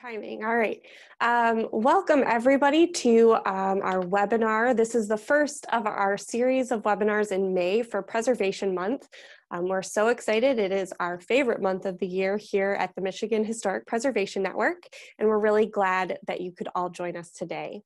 timing. All right. Um, welcome everybody to um, our webinar. This is the first of our series of webinars in May for Preservation Month. Um, we're so excited. It is our favorite month of the year here at the Michigan Historic Preservation Network, and we're really glad that you could all join us today.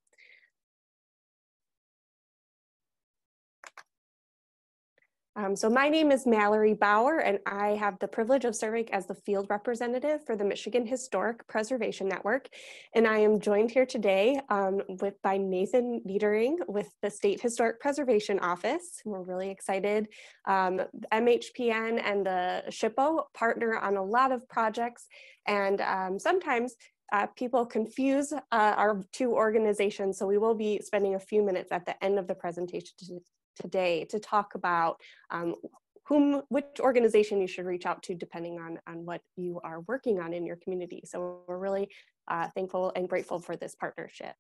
Um, so my name is Mallory Bauer, and I have the privilege of serving as the field representative for the Michigan Historic Preservation Network. And I am joined here today um, with by Nathan Niedering with the State Historic Preservation Office. We're really excited. Um, MHPN and the SHPO partner on a lot of projects, and um, sometimes uh, people confuse uh, our two organizations, so we will be spending a few minutes at the end of the presentation to, today to talk about um, whom, which organization you should reach out to depending on, on what you are working on in your community. So we're really uh, thankful and grateful for this partnership.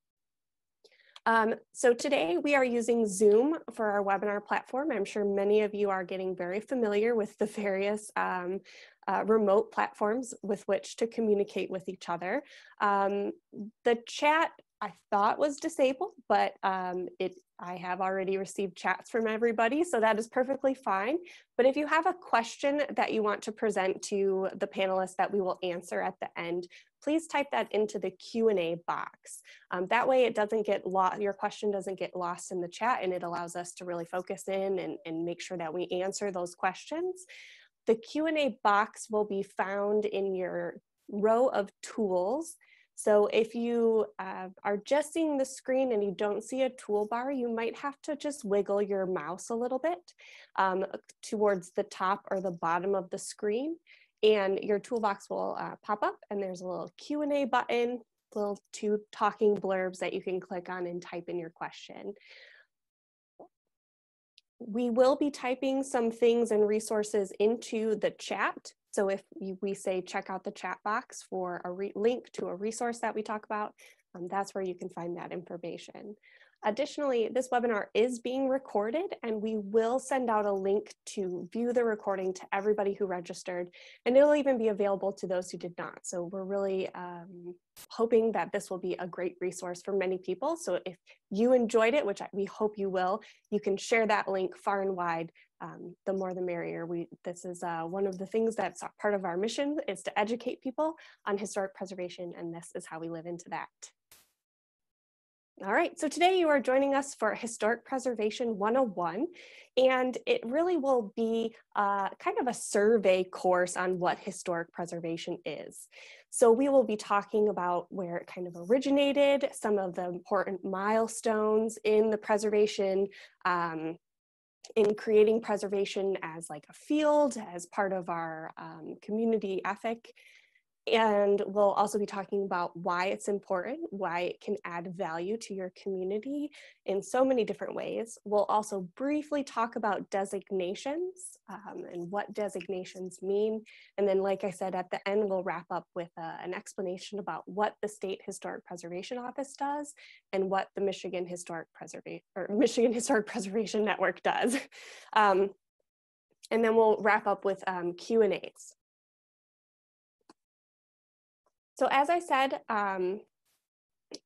Um, so today we are using Zoom for our webinar platform. I'm sure many of you are getting very familiar with the various um, uh, remote platforms with which to communicate with each other. Um, the chat I thought was disabled, but um, it I have already received chats from everybody, so that is perfectly fine. But if you have a question that you want to present to the panelists that we will answer at the end, please type that into the Q&A box. Um, that way it doesn't get lost, your question doesn't get lost in the chat and it allows us to really focus in and, and make sure that we answer those questions. The Q&A box will be found in your row of tools so if you uh, are just seeing the screen and you don't see a toolbar, you might have to just wiggle your mouse a little bit um, towards the top or the bottom of the screen and your toolbox will uh, pop up and there's a little Q&A button, little two talking blurbs that you can click on and type in your question. We will be typing some things and resources into the chat so if we say check out the chat box for a link to a resource that we talk about, um, that's where you can find that information. Additionally, this webinar is being recorded and we will send out a link to view the recording to everybody who registered and it'll even be available to those who did not. So we're really um, hoping that this will be a great resource for many people. So if you enjoyed it, which we hope you will, you can share that link far and wide. Um, the more the merrier. We, this is uh, one of the things that's part of our mission is to educate people on historic preservation and this is how we live into that. All right, so today you are joining us for Historic Preservation 101, and it really will be uh, kind of a survey course on what historic preservation is. So we will be talking about where it kind of originated, some of the important milestones in the preservation um, in creating preservation as like a field, as part of our um, community ethic, and we'll also be talking about why it's important, why it can add value to your community in so many different ways. We'll also briefly talk about designations um, and what designations mean. And then, like I said, at the end, we'll wrap up with uh, an explanation about what the State Historic Preservation Office does and what the Michigan Historic Preservation or Michigan Historic Preservation Network does. Um, and then we'll wrap up with um, Q&As. So as I said, um,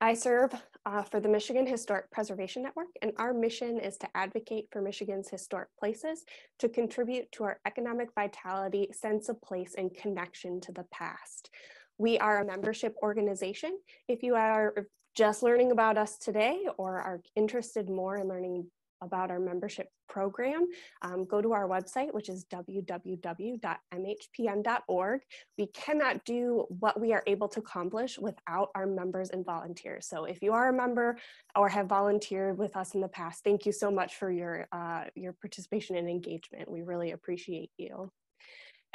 I serve uh, for the Michigan Historic Preservation Network, and our mission is to advocate for Michigan's historic places to contribute to our economic vitality, sense of place, and connection to the past. We are a membership organization. If you are just learning about us today or are interested more in learning about our membership program, um, go to our website, which is www.mhpn.org. We cannot do what we are able to accomplish without our members and volunteers. So if you are a member or have volunteered with us in the past, thank you so much for your, uh, your participation and engagement. We really appreciate you.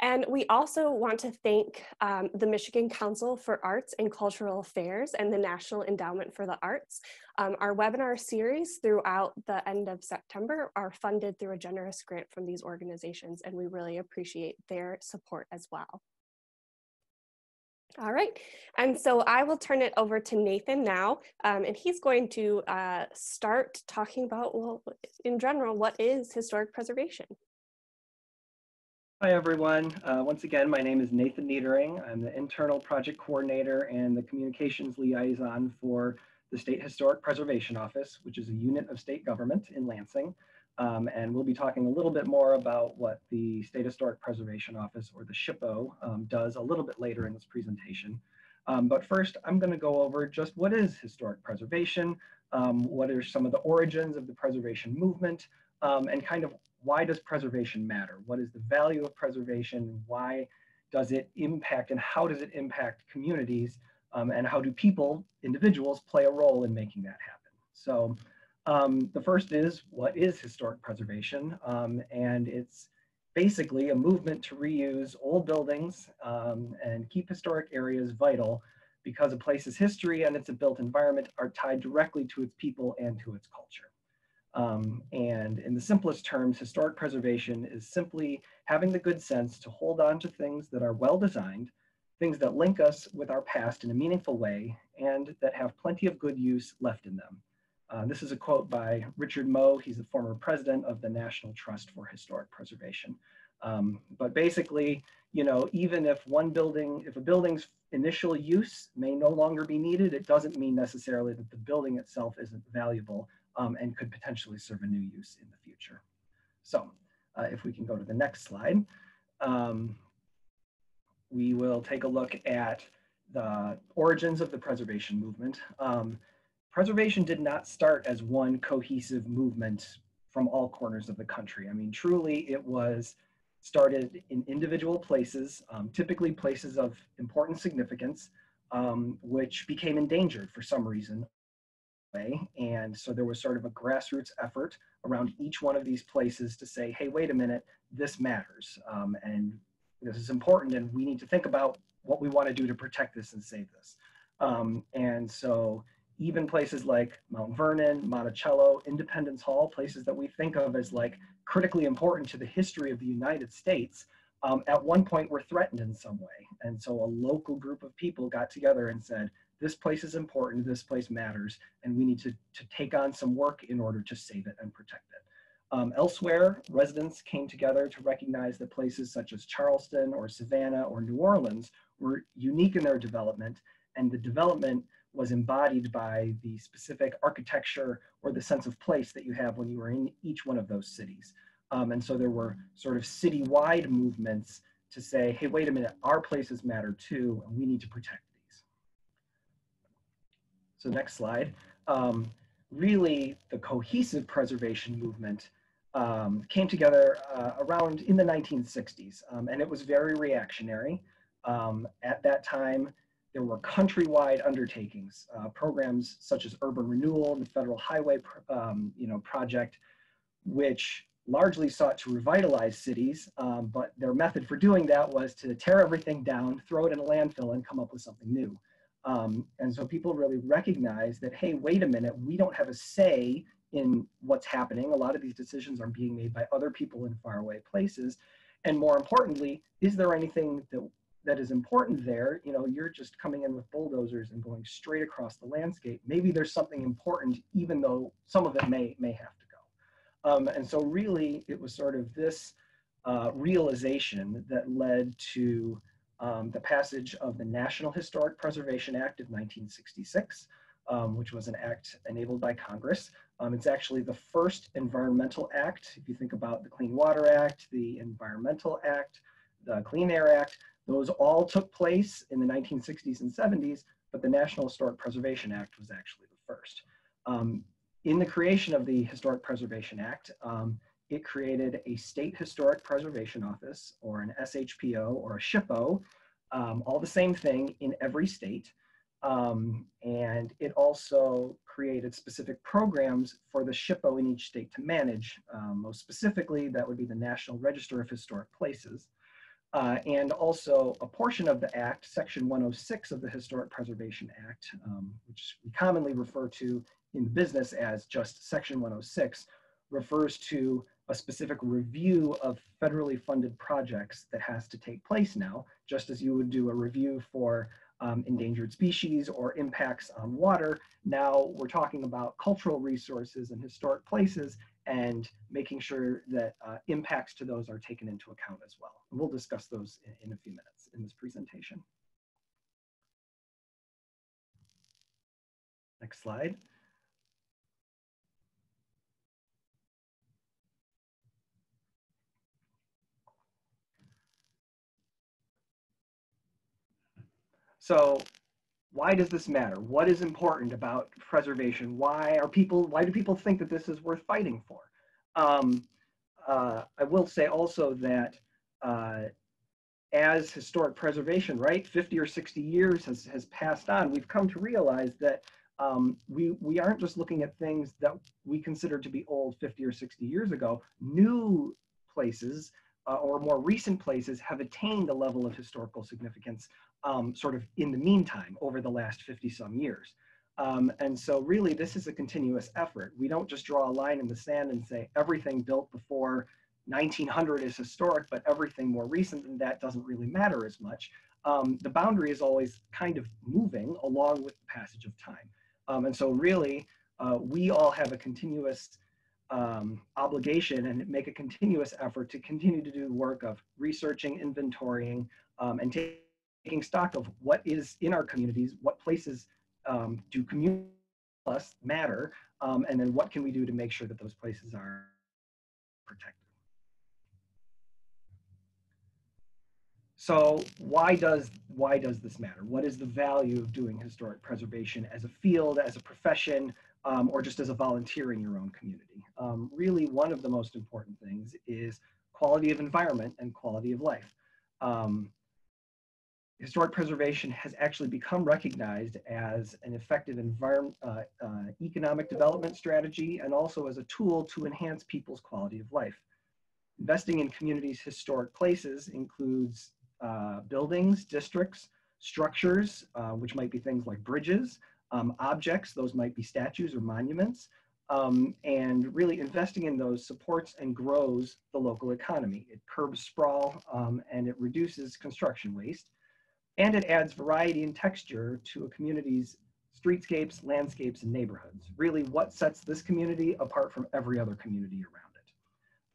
And we also want to thank um, the Michigan Council for Arts and Cultural Affairs and the National Endowment for the Arts. Um, our webinar series throughout the end of September are funded through a generous grant from these organizations, and we really appreciate their support as well. All right, and so I will turn it over to Nathan now, um, and he's going to uh, start talking about, well, in general, what is historic preservation? Hi, everyone. Uh, once again, my name is Nathan Niedering. I'm the internal project coordinator and the communications liaison for the State Historic Preservation Office, which is a unit of state government in Lansing. Um, and we'll be talking a little bit more about what the State Historic Preservation Office, or the SHPO, um, does a little bit later in this presentation. Um, but first, I'm going to go over just what is historic preservation, um, what are some of the origins of the preservation movement, um, and kind of why does preservation matter? What is the value of preservation? Why does it impact and how does it impact communities? Um, and how do people, individuals, play a role in making that happen? So um, the first is, what is historic preservation? Um, and it's basically a movement to reuse old buildings um, and keep historic areas vital because a place's history and its built environment are tied directly to its people and to its culture. Um, and in the simplest terms, historic preservation is simply having the good sense to hold on to things that are well designed, things that link us with our past in a meaningful way, and that have plenty of good use left in them. Uh, this is a quote by Richard Moe. He's the former president of the National Trust for Historic Preservation. Um, but basically, you know, even if one building, if a building's initial use may no longer be needed, it doesn't mean necessarily that the building itself isn't valuable um, and could potentially serve a new use in the future. So uh, if we can go to the next slide, um, we will take a look at the origins of the preservation movement. Um, preservation did not start as one cohesive movement from all corners of the country. I mean, truly it was started in individual places, um, typically places of important significance, um, which became endangered for some reason. And so there was sort of a grassroots effort around each one of these places to say, hey, wait a minute, this matters. Um, and this is important and we need to think about what we want to do to protect this and save this. Um, and so even places like Mount Vernon, Monticello, Independence Hall, places that we think of as like critically important to the history of the United States, um, at one point were threatened in some way. And so a local group of people got together and said, this place is important, this place matters, and we need to, to take on some work in order to save it and protect it. Um, elsewhere, residents came together to recognize that places such as Charleston or Savannah or New Orleans were unique in their development, and the development was embodied by the specific architecture or the sense of place that you have when you were in each one of those cities. Um, and so there were sort of citywide movements to say, hey, wait a minute, our places matter too, and we need to protect. So next slide. Um, really, the cohesive preservation movement um, came together uh, around in the 1960s, um, and it was very reactionary. Um, at that time, there were countrywide undertakings, uh, programs such as urban renewal and the federal highway um, you know, project, which largely sought to revitalize cities, um, but their method for doing that was to tear everything down, throw it in a landfill, and come up with something new. Um, and so people really recognize that, hey, wait a minute, we don't have a say in what's happening. A lot of these decisions are being made by other people in faraway places. And more importantly, is there anything that that is important there, you know, you're just coming in with bulldozers and going straight across the landscape. Maybe there's something important, even though some of it may, may have to go. Um, and so really it was sort of this uh, realization that led to um, the passage of the National Historic Preservation Act of 1966, um, which was an act enabled by Congress. Um, it's actually the first environmental act. If you think about the Clean Water Act, the Environmental Act, the Clean Air Act, those all took place in the 1960s and 70s, but the National Historic Preservation Act was actually the first. Um, in the creation of the Historic Preservation Act, um, it created a state historic preservation office or an SHPO or a SHPO, um, all the same thing in every state. Um, and it also created specific programs for the SHPO in each state to manage. Um, most specifically, that would be the National Register of Historic Places. Uh, and also a portion of the act, section 106 of the Historic Preservation Act, um, which we commonly refer to in business as just section 106, refers to a specific review of federally funded projects that has to take place now, just as you would do a review for um, endangered species or impacts on water. Now we're talking about cultural resources and historic places and making sure that uh, impacts to those are taken into account as well. And we'll discuss those in, in a few minutes in this presentation. Next slide. So why does this matter? What is important about preservation? Why are people, why do people think that this is worth fighting for? Um, uh, I will say also that uh, as historic preservation, right, 50 or 60 years has, has passed on, we've come to realize that um, we, we aren't just looking at things that we consider to be old 50 or 60 years ago. New places uh, or more recent places have attained a level of historical significance um, sort of in the meantime over the last 50 some years. Um, and so really this is a continuous effort. We don't just draw a line in the sand and say everything built before 1900 is historic, but everything more recent than that doesn't really matter as much. Um, the boundary is always kind of moving along with the passage of time. Um, and so really, uh, we all have a continuous um, obligation and make a continuous effort to continue to do the work of researching, inventorying, um, and taking stock of what is in our communities, what places um, do community plus matter, um, and then what can we do to make sure that those places are protected. So why does why does this matter? What is the value of doing historic preservation as a field, as a profession, um, or just as a volunteer in your own community? Um, really, one of the most important things is quality of environment and quality of life. Um, historic preservation has actually become recognized as an effective environment, uh, uh, economic development strategy and also as a tool to enhance people's quality of life. Investing in communities' historic places includes uh, buildings, districts, structures, uh, which might be things like bridges, um, objects, those might be statues or monuments, um, and really investing in those supports and grows the local economy. It curbs sprawl um, and it reduces construction waste and it adds variety and texture to a community's streetscapes, landscapes, and neighborhoods. Really what sets this community apart from every other community around it.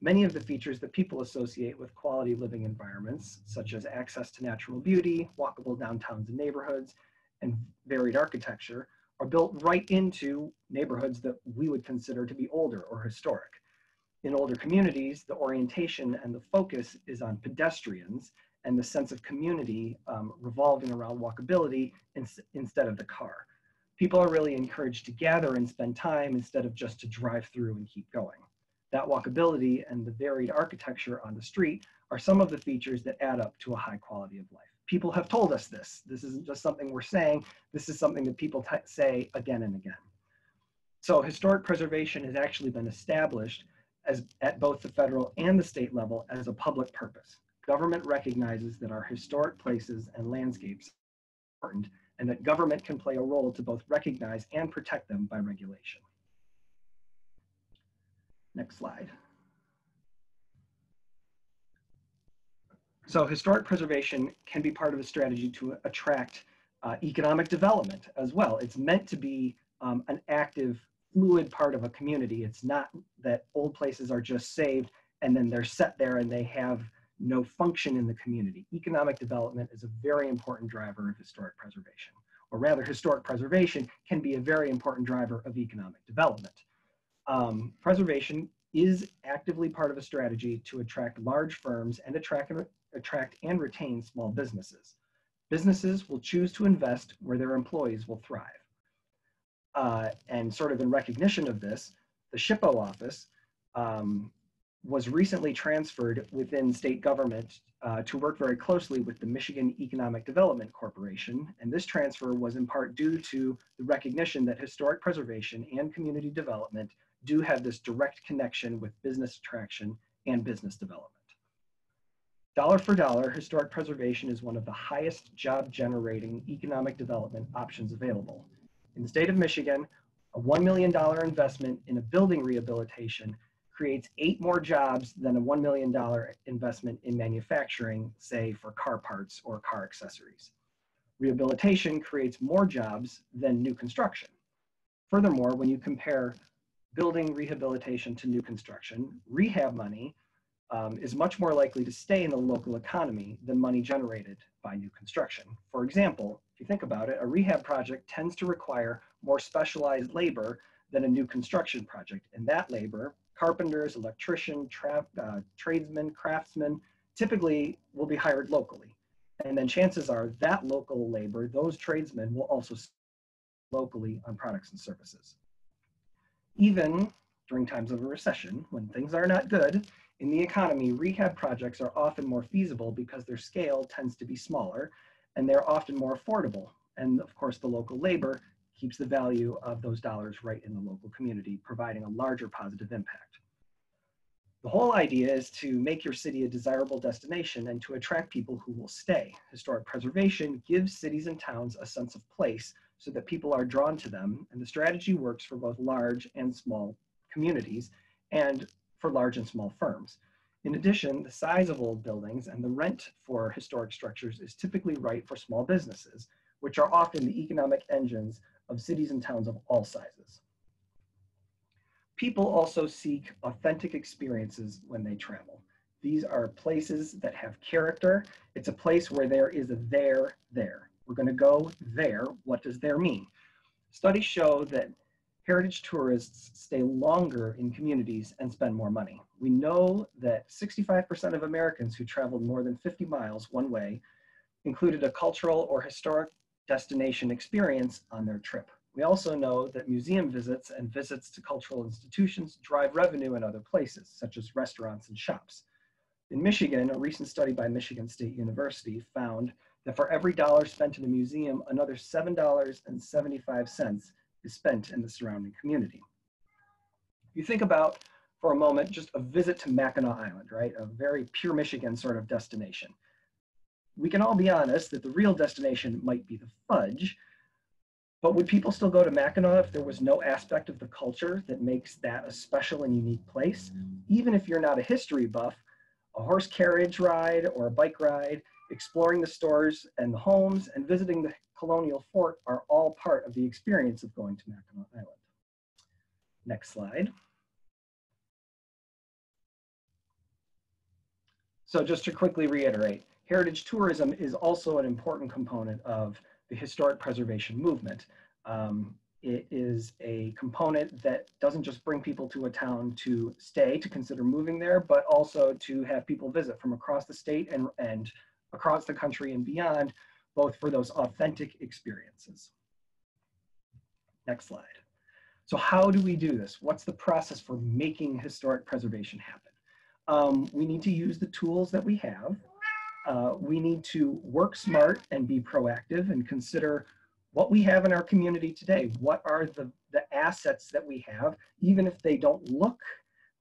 Many of the features that people associate with quality living environments, such as access to natural beauty, walkable downtowns and neighborhoods, and varied architecture, are built right into neighborhoods that we would consider to be older or historic. In older communities, the orientation and the focus is on pedestrians and the sense of community um, revolving around walkability in, instead of the car. People are really encouraged to gather and spend time instead of just to drive through and keep going. That walkability and the varied architecture on the street are some of the features that add up to a high quality of life. People have told us this. This isn't just something we're saying. This is something that people say again and again. So historic preservation has actually been established as at both the federal and the state level as a public purpose government recognizes that our historic places and landscapes are important and that government can play a role to both recognize and protect them by regulation. Next slide. So historic preservation can be part of a strategy to attract uh, economic development as well. It's meant to be um, an active, fluid part of a community. It's not that old places are just saved and then they're set there and they have no function in the community. Economic development is a very important driver of historic preservation, or rather historic preservation can be a very important driver of economic development. Um, preservation is actively part of a strategy to attract large firms and attract, attract and retain small businesses. Businesses will choose to invest where their employees will thrive. Uh, and sort of in recognition of this, the SHPO office um, was recently transferred within state government uh, to work very closely with the Michigan Economic Development Corporation. And this transfer was in part due to the recognition that historic preservation and community development do have this direct connection with business attraction and business development. Dollar for dollar, historic preservation is one of the highest job generating economic development options available. In the state of Michigan, a $1 million investment in a building rehabilitation creates eight more jobs than a $1 million investment in manufacturing, say for car parts or car accessories. Rehabilitation creates more jobs than new construction. Furthermore, when you compare building rehabilitation to new construction, rehab money um, is much more likely to stay in the local economy than money generated by new construction. For example, if you think about it, a rehab project tends to require more specialized labor than a new construction project. And that labor, carpenters, electrician, tra uh, tradesmen, craftsmen, typically will be hired locally. And then chances are that local labor, those tradesmen will also locally on products and services. Even during times of a recession, when things are not good, in the economy, rehab projects are often more feasible because their scale tends to be smaller and they're often more affordable. And of course, the local labor keeps the value of those dollars right in the local community, providing a larger positive impact. The whole idea is to make your city a desirable destination and to attract people who will stay. Historic preservation gives cities and towns a sense of place so that people are drawn to them, and the strategy works for both large and small communities and for large and small firms. In addition, the size of old buildings and the rent for historic structures is typically right for small businesses, which are often the economic engines of cities and towns of all sizes. People also seek authentic experiences when they travel. These are places that have character. It's a place where there is a there there. We're going to go there. What does there mean? Studies show that heritage tourists stay longer in communities and spend more money. We know that 65% of Americans who traveled more than 50 miles one way included a cultural or historic destination experience on their trip. We also know that museum visits and visits to cultural institutions drive revenue in other places, such as restaurants and shops. In Michigan, a recent study by Michigan State University found that for every dollar spent in a museum, another $7.75 is spent in the surrounding community. If you think about, for a moment, just a visit to Mackinac Island, right? A very pure Michigan sort of destination. We can all be honest that the real destination might be the fudge, but would people still go to Mackinac if there was no aspect of the culture that makes that a special and unique place? Even if you're not a history buff, a horse carriage ride or a bike ride, exploring the stores and the homes, and visiting the colonial fort are all part of the experience of going to Mackinac Island. Next slide. So just to quickly reiterate, heritage tourism is also an important component of the historic preservation movement. Um, it is a component that doesn't just bring people to a town to stay, to consider moving there, but also to have people visit from across the state and, and across the country and beyond both for those authentic experiences. Next slide. So how do we do this? What's the process for making historic preservation happen? Um, we need to use the tools that we have. Uh, we need to work smart and be proactive and consider what we have in our community today. What are the, the assets that we have, even if they don't look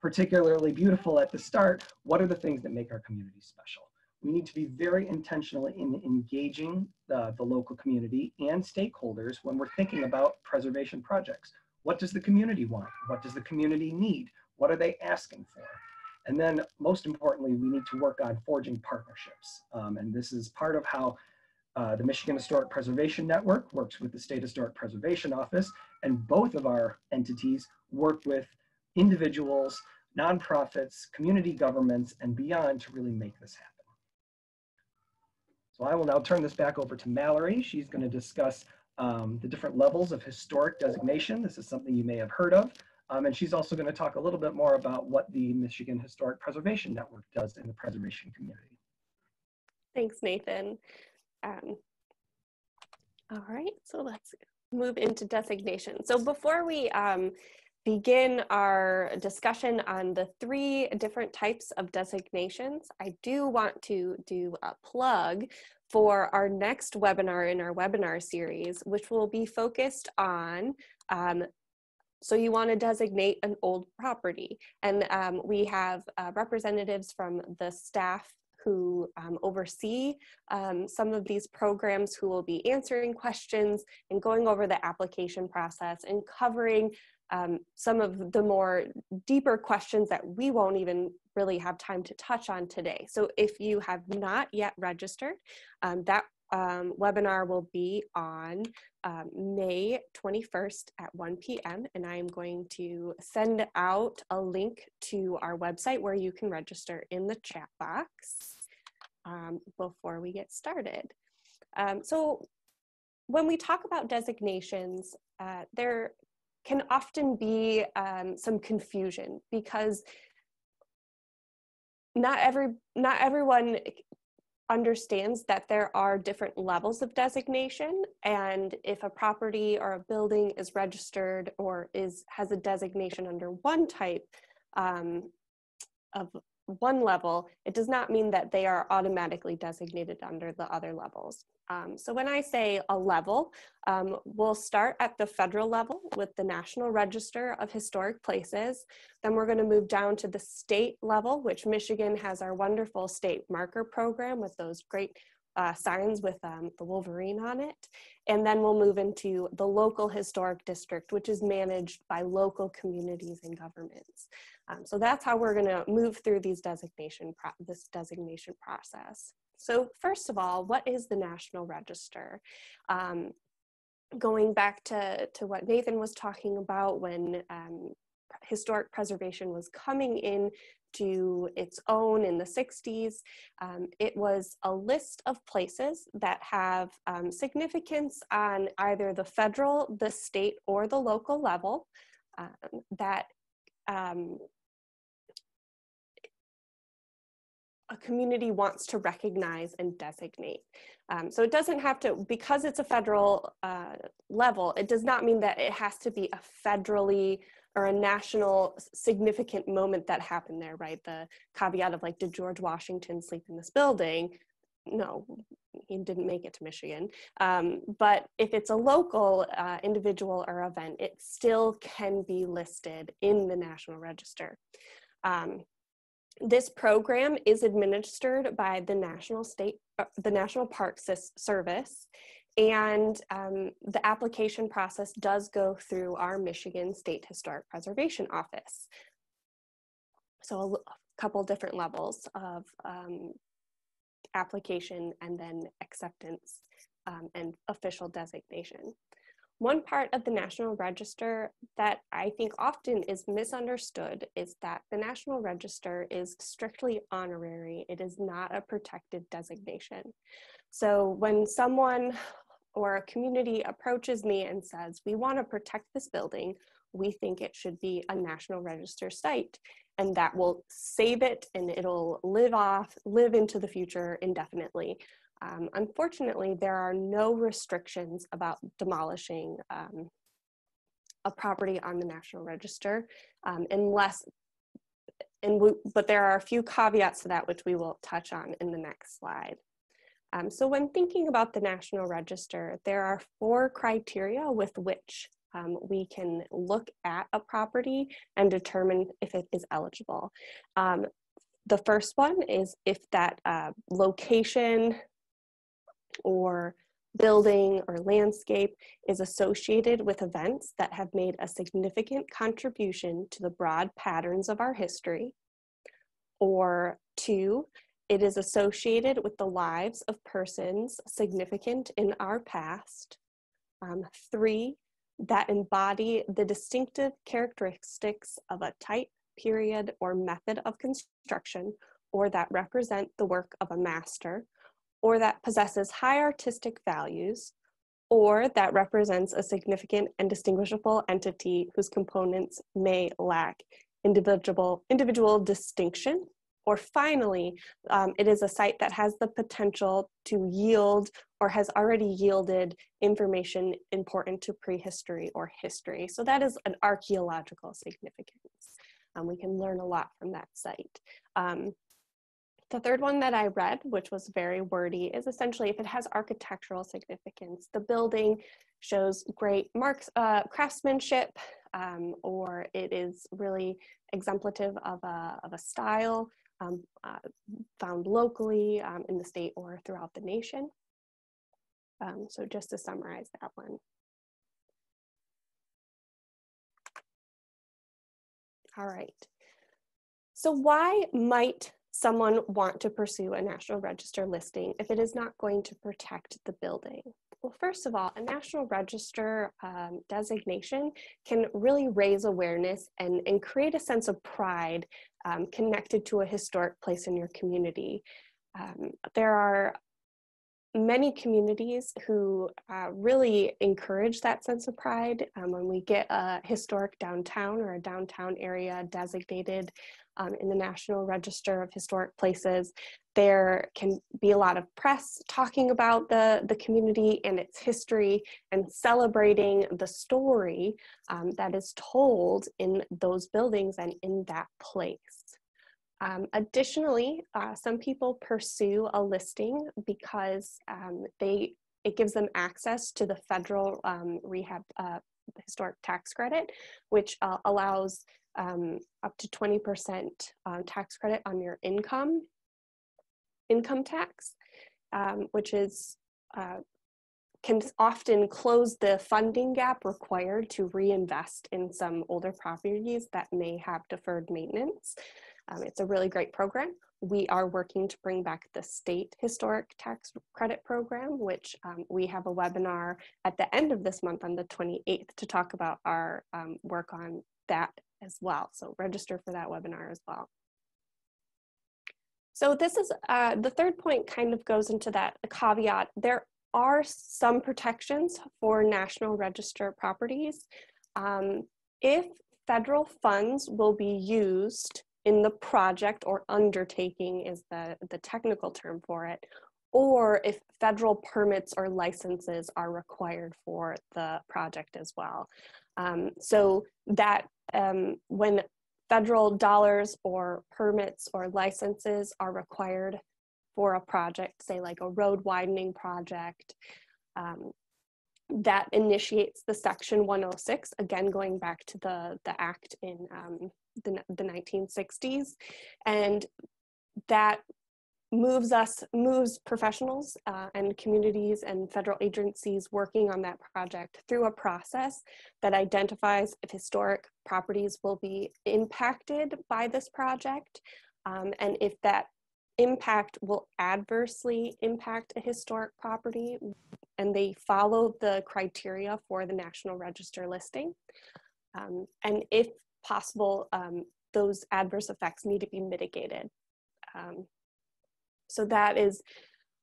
particularly beautiful at the start, what are the things that make our community special? we need to be very intentional in engaging the, the local community and stakeholders when we're thinking about preservation projects. What does the community want? What does the community need? What are they asking for? And then most importantly, we need to work on forging partnerships. Um, and this is part of how uh, the Michigan Historic Preservation Network works with the State Historic Preservation Office, and both of our entities work with individuals, nonprofits, community governments, and beyond to really make this happen. So I will now turn this back over to Mallory. She's going to discuss um, the different levels of historic designation. This is something you may have heard of. Um, and she's also going to talk a little bit more about what the Michigan Historic Preservation Network does in the preservation community. Thanks, Nathan. Um, all right, so let's move into designation. So before we um, begin our discussion on the three different types of designations, I do want to do a plug for our next webinar in our webinar series, which will be focused on um, so you want to designate an old property. And um, we have uh, representatives from the staff who um, oversee um, some of these programs who will be answering questions and going over the application process and covering um, some of the more deeper questions that we won't even really have time to touch on today. So if you have not yet registered, um, that um, webinar will be on um, May 21st at 1 p.m. and I'm going to send out a link to our website where you can register in the chat box um, before we get started. Um, so when we talk about designations, uh, there can often be um, some confusion because not every not everyone understands that there are different levels of designation and if a property or a building is registered or is has a designation under one type um, of one level, it does not mean that they are automatically designated under the other levels. Um, so when I say a level, um, we'll start at the federal level with the National Register of Historic Places. Then we're gonna move down to the state level, which Michigan has our wonderful state marker program with those great uh, signs with um, the Wolverine on it. And then we'll move into the local historic district, which is managed by local communities and governments. Um, so that's how we're gonna move through these designation this designation process. So first of all, what is the National Register? Um, going back to, to what Nathan was talking about when um, historic preservation was coming in to its own in the 60s. Um, it was a list of places that have um, significance on either the federal, the state, or the local level um, that a community wants to recognize and designate. Um, so it doesn't have to, because it's a federal uh, level, it does not mean that it has to be a federally or a national significant moment that happened there, right? The caveat of like, did George Washington sleep in this building? No, he didn't make it to Michigan. Um, but if it's a local uh, individual or event, it still can be listed in the National Register. Um, this program is administered by the National State, uh, the National Park Service, and um, the application process does go through our Michigan State Historic Preservation Office. So a, couple different levels of um, application and then acceptance um, and official designation. One part of the National Register that I think often is misunderstood is that the National Register is strictly honorary. It is not a protected designation. So when someone or a community approaches me and says, we want to protect this building, we think it should be a National Register site and that will save it and it'll live off, live into the future indefinitely. Um, unfortunately, there are no restrictions about demolishing um, a property on the National Register um, unless, and we, but there are a few caveats to that which we will touch on in the next slide. Um, so when thinking about the National Register, there are four criteria with which um, we can look at a property and determine if it is eligible. Um, the first one is if that uh, location, or building or landscape is associated with events that have made a significant contribution to the broad patterns of our history. Or two, it is associated with the lives of persons significant in our past. Um, three, that embody the distinctive characteristics of a type, period, or method of construction, or that represent the work of a master or that possesses high artistic values, or that represents a significant and distinguishable entity whose components may lack individual, individual distinction. Or finally, um, it is a site that has the potential to yield or has already yielded information important to prehistory or history. So that is an archaeological significance. Um, we can learn a lot from that site. Um, the third one that I read, which was very wordy, is essentially if it has architectural significance. The building shows great marks, uh, craftsmanship, um, or it is really exemplative of a, of a style um, uh, found locally um, in the state or throughout the nation. Um, so just to summarize that one. All right. So why might someone want to pursue a National Register listing if it is not going to protect the building? Well, first of all, a National Register um, designation can really raise awareness and, and create a sense of pride um, connected to a historic place in your community. Um, there are many communities who uh, really encourage that sense of pride. Um, when we get a historic downtown or a downtown area designated um, in the National Register of Historic Places, there can be a lot of press talking about the, the community and its history and celebrating the story um, that is told in those buildings and in that place. Um, additionally, uh, some people pursue a listing because um, they it gives them access to the federal um, rehab uh, historic tax credit, which uh, allows um, up to 20% uh, tax credit on your income income tax, um, which is uh, can often close the funding gap required to reinvest in some older properties that may have deferred maintenance. Um, it's a really great program. We are working to bring back the state historic tax credit program, which um, we have a webinar at the end of this month on the 28th to talk about our um, work on that as well. So register for that webinar as well. So this is, uh, the third point kind of goes into that caveat. There are some protections for National Register properties. Um, if federal funds will be used in the project or undertaking is the, the technical term for it, or if federal permits or licenses are required for the project as well. Um, so that um, when federal dollars or permits or licenses are required for a project, say like a road widening project, um, that initiates the section 106, again going back to the, the act in um, the, the 1960s. And that moves us, moves professionals uh, and communities and federal agencies working on that project through a process that identifies if historic properties will be impacted by this project um, and if that impact will adversely impact a historic property and they follow the criteria for the National Register listing. Um, and if possible, um, those adverse effects need to be mitigated. Um, so that is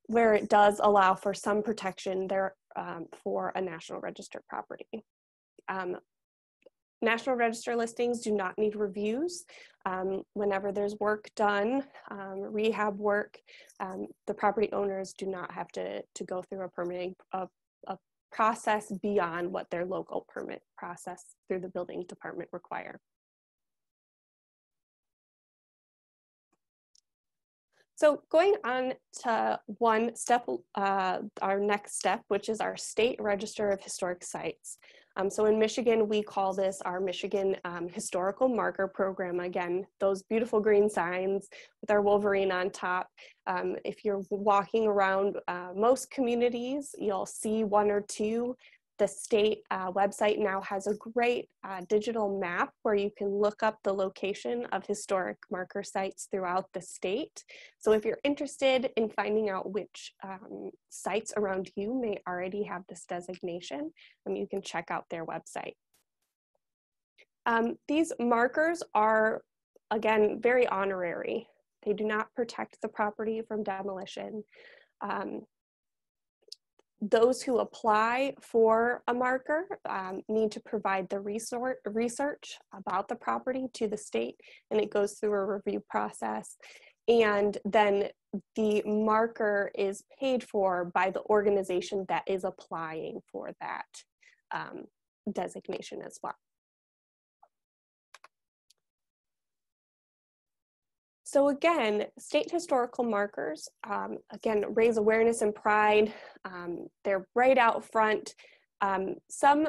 where it does allow for some protection there um, for a National Register property. Um, National Register listings do not need reviews. Um, whenever there's work done, um, rehab work, um, the property owners do not have to, to go through a permitting a process beyond what their local permit process through the building department require. So going on to one step, uh, our next step, which is our state register of historic sites. Um, so in Michigan, we call this our Michigan um, Historical Marker Program. Again, those beautiful green signs with our Wolverine on top. Um, if you're walking around uh, most communities, you'll see one or two the state uh, website now has a great uh, digital map where you can look up the location of historic marker sites throughout the state. So if you're interested in finding out which um, sites around you may already have this designation, um, you can check out their website. Um, these markers are, again, very honorary. They do not protect the property from demolition. Um, those who apply for a marker um, need to provide the research about the property to the state and it goes through a review process and then the marker is paid for by the organization that is applying for that um, designation as well. So again, state historical markers, um, again, raise awareness and pride. Um, they're right out front. Um, some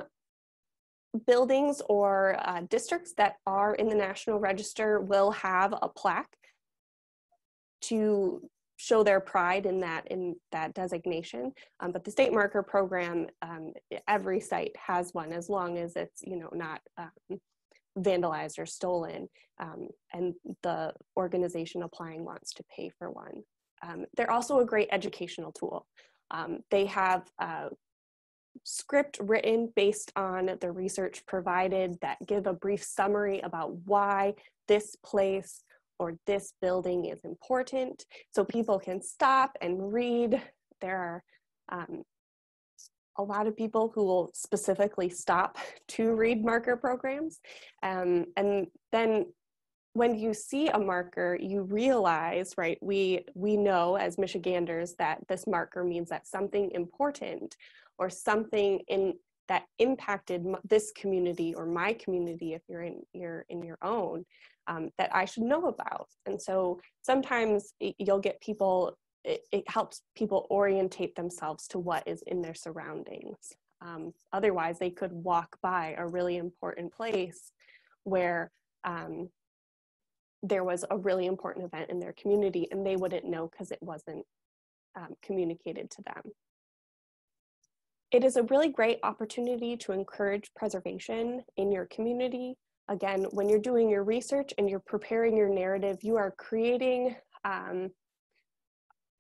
buildings or uh, districts that are in the National Register will have a plaque to show their pride in that in that designation. Um, but the state marker program, um, every site has one as long as it's you know not um, vandalized or stolen, um, and the organization applying wants to pay for one. Um, they're also a great educational tool. Um, they have a script written based on the research provided that give a brief summary about why this place or this building is important so people can stop and read. There are um, a lot of people who will specifically stop to read marker programs. Um, and then when you see a marker, you realize, right, we, we know as Michiganders that this marker means that something important or something in that impacted this community or my community if you're in your in your own um, that I should know about. And so sometimes you'll get people, it, it, helps people orientate themselves to what is in their surroundings. Um, otherwise, they could walk by a really important place where um, there was a really important event in their community and they wouldn't know because it wasn't um, communicated to them. It is a really great opportunity to encourage preservation in your community again, when you're doing your research and you're preparing your narrative, you are creating um,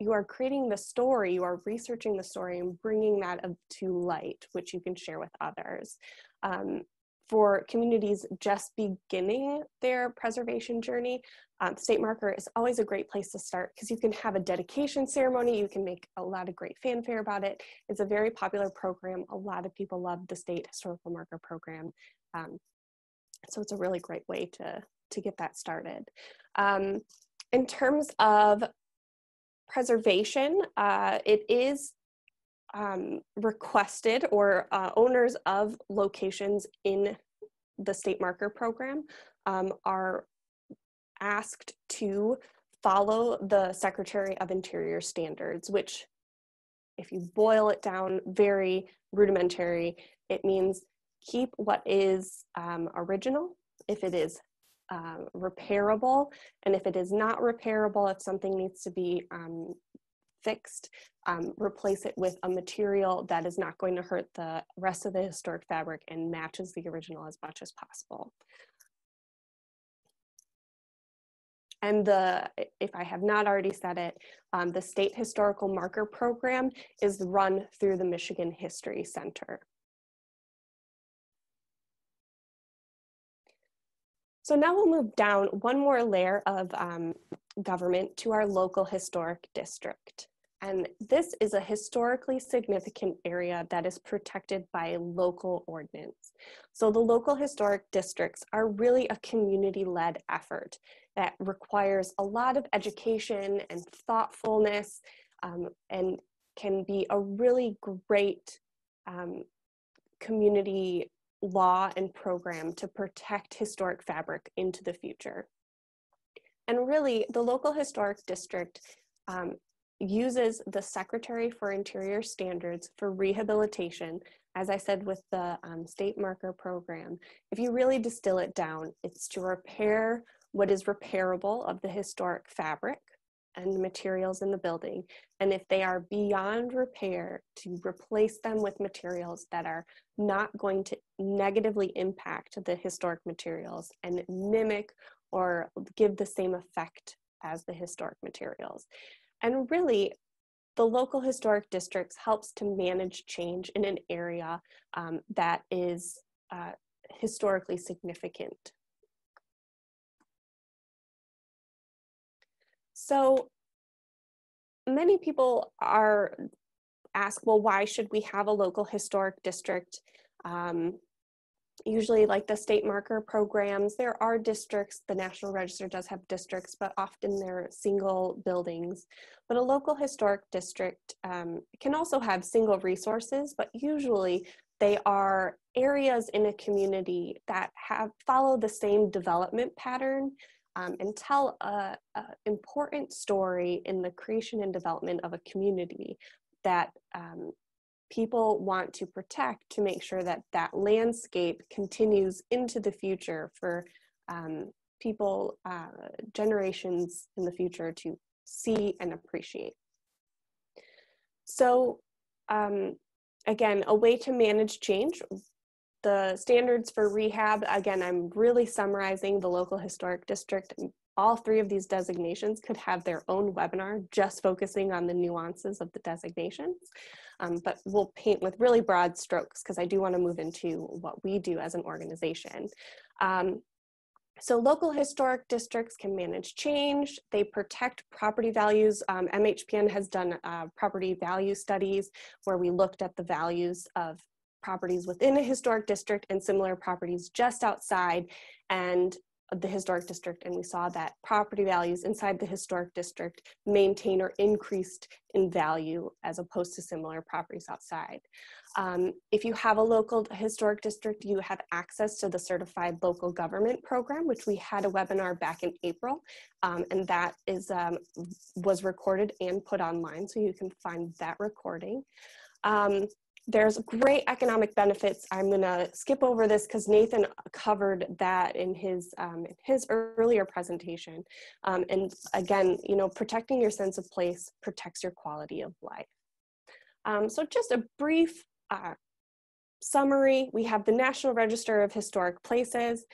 you are creating the story, you are researching the story and bringing that to light, which you can share with others. Um, for communities just beginning their preservation journey, um, State Marker is always a great place to start because you can have a dedication ceremony, you can make a lot of great fanfare about it. It's a very popular program. A lot of people love the State Historical Marker program. Um, so it's a really great way to, to get that started. Um, in terms of preservation, uh, it is um, requested or uh, owners of locations in the state marker program um, are asked to follow the Secretary of Interior standards, which if you boil it down very rudimentary, it means keep what is um, original, if it is um, repairable, and if it is not repairable, if something needs to be um, fixed, um, replace it with a material that is not going to hurt the rest of the historic fabric and matches the original as much as possible. And the, if I have not already said it, um, the State Historical Marker Program is run through the Michigan History Center. So now we'll move down one more layer of um, government to our local historic district. And this is a historically significant area that is protected by local ordinance. So the local historic districts are really a community-led effort that requires a lot of education and thoughtfulness um, and can be a really great um, community law and program to protect historic fabric into the future. And really, the local historic district um, uses the Secretary for Interior standards for rehabilitation, as I said with the um, state marker program. If you really distill it down, it's to repair what is repairable of the historic fabric and the materials in the building. And if they are beyond repair, to replace them with materials that are not going to negatively impact the historic materials and mimic or give the same effect as the historic materials. And really, the local historic districts helps to manage change in an area um, that is uh, historically significant So many people are ask, well, why should we have a local historic district? Um, usually like the state marker programs, there are districts, the National Register does have districts, but often they're single buildings. But a local historic district um, can also have single resources, but usually they are areas in a community that have follow the same development pattern um, and tell an important story in the creation and development of a community that um, people want to protect to make sure that that landscape continues into the future for um, people, uh, generations in the future to see and appreciate. So um, again, a way to manage change the standards for rehab, again, I'm really summarizing the local historic district. All three of these designations could have their own webinar just focusing on the nuances of the designations. Um, but we'll paint with really broad strokes because I do want to move into what we do as an organization. Um, so local historic districts can manage change. They protect property values. Um, MHPN has done uh, property value studies where we looked at the values of properties within a historic district and similar properties just outside and the historic district and we saw that property values inside the historic district maintain or increased in value as opposed to similar properties outside. Um, if you have a local historic district, you have access to the Certified Local Government Program, which we had a webinar back in April, um, and that is um, was recorded and put online, so you can find that recording. Um, there's great economic benefits. I'm going to skip over this because Nathan covered that in his um, his earlier presentation. Um, and again, you know, protecting your sense of place protects your quality of life. Um, so just a brief uh, summary. We have the National Register of Historic Places,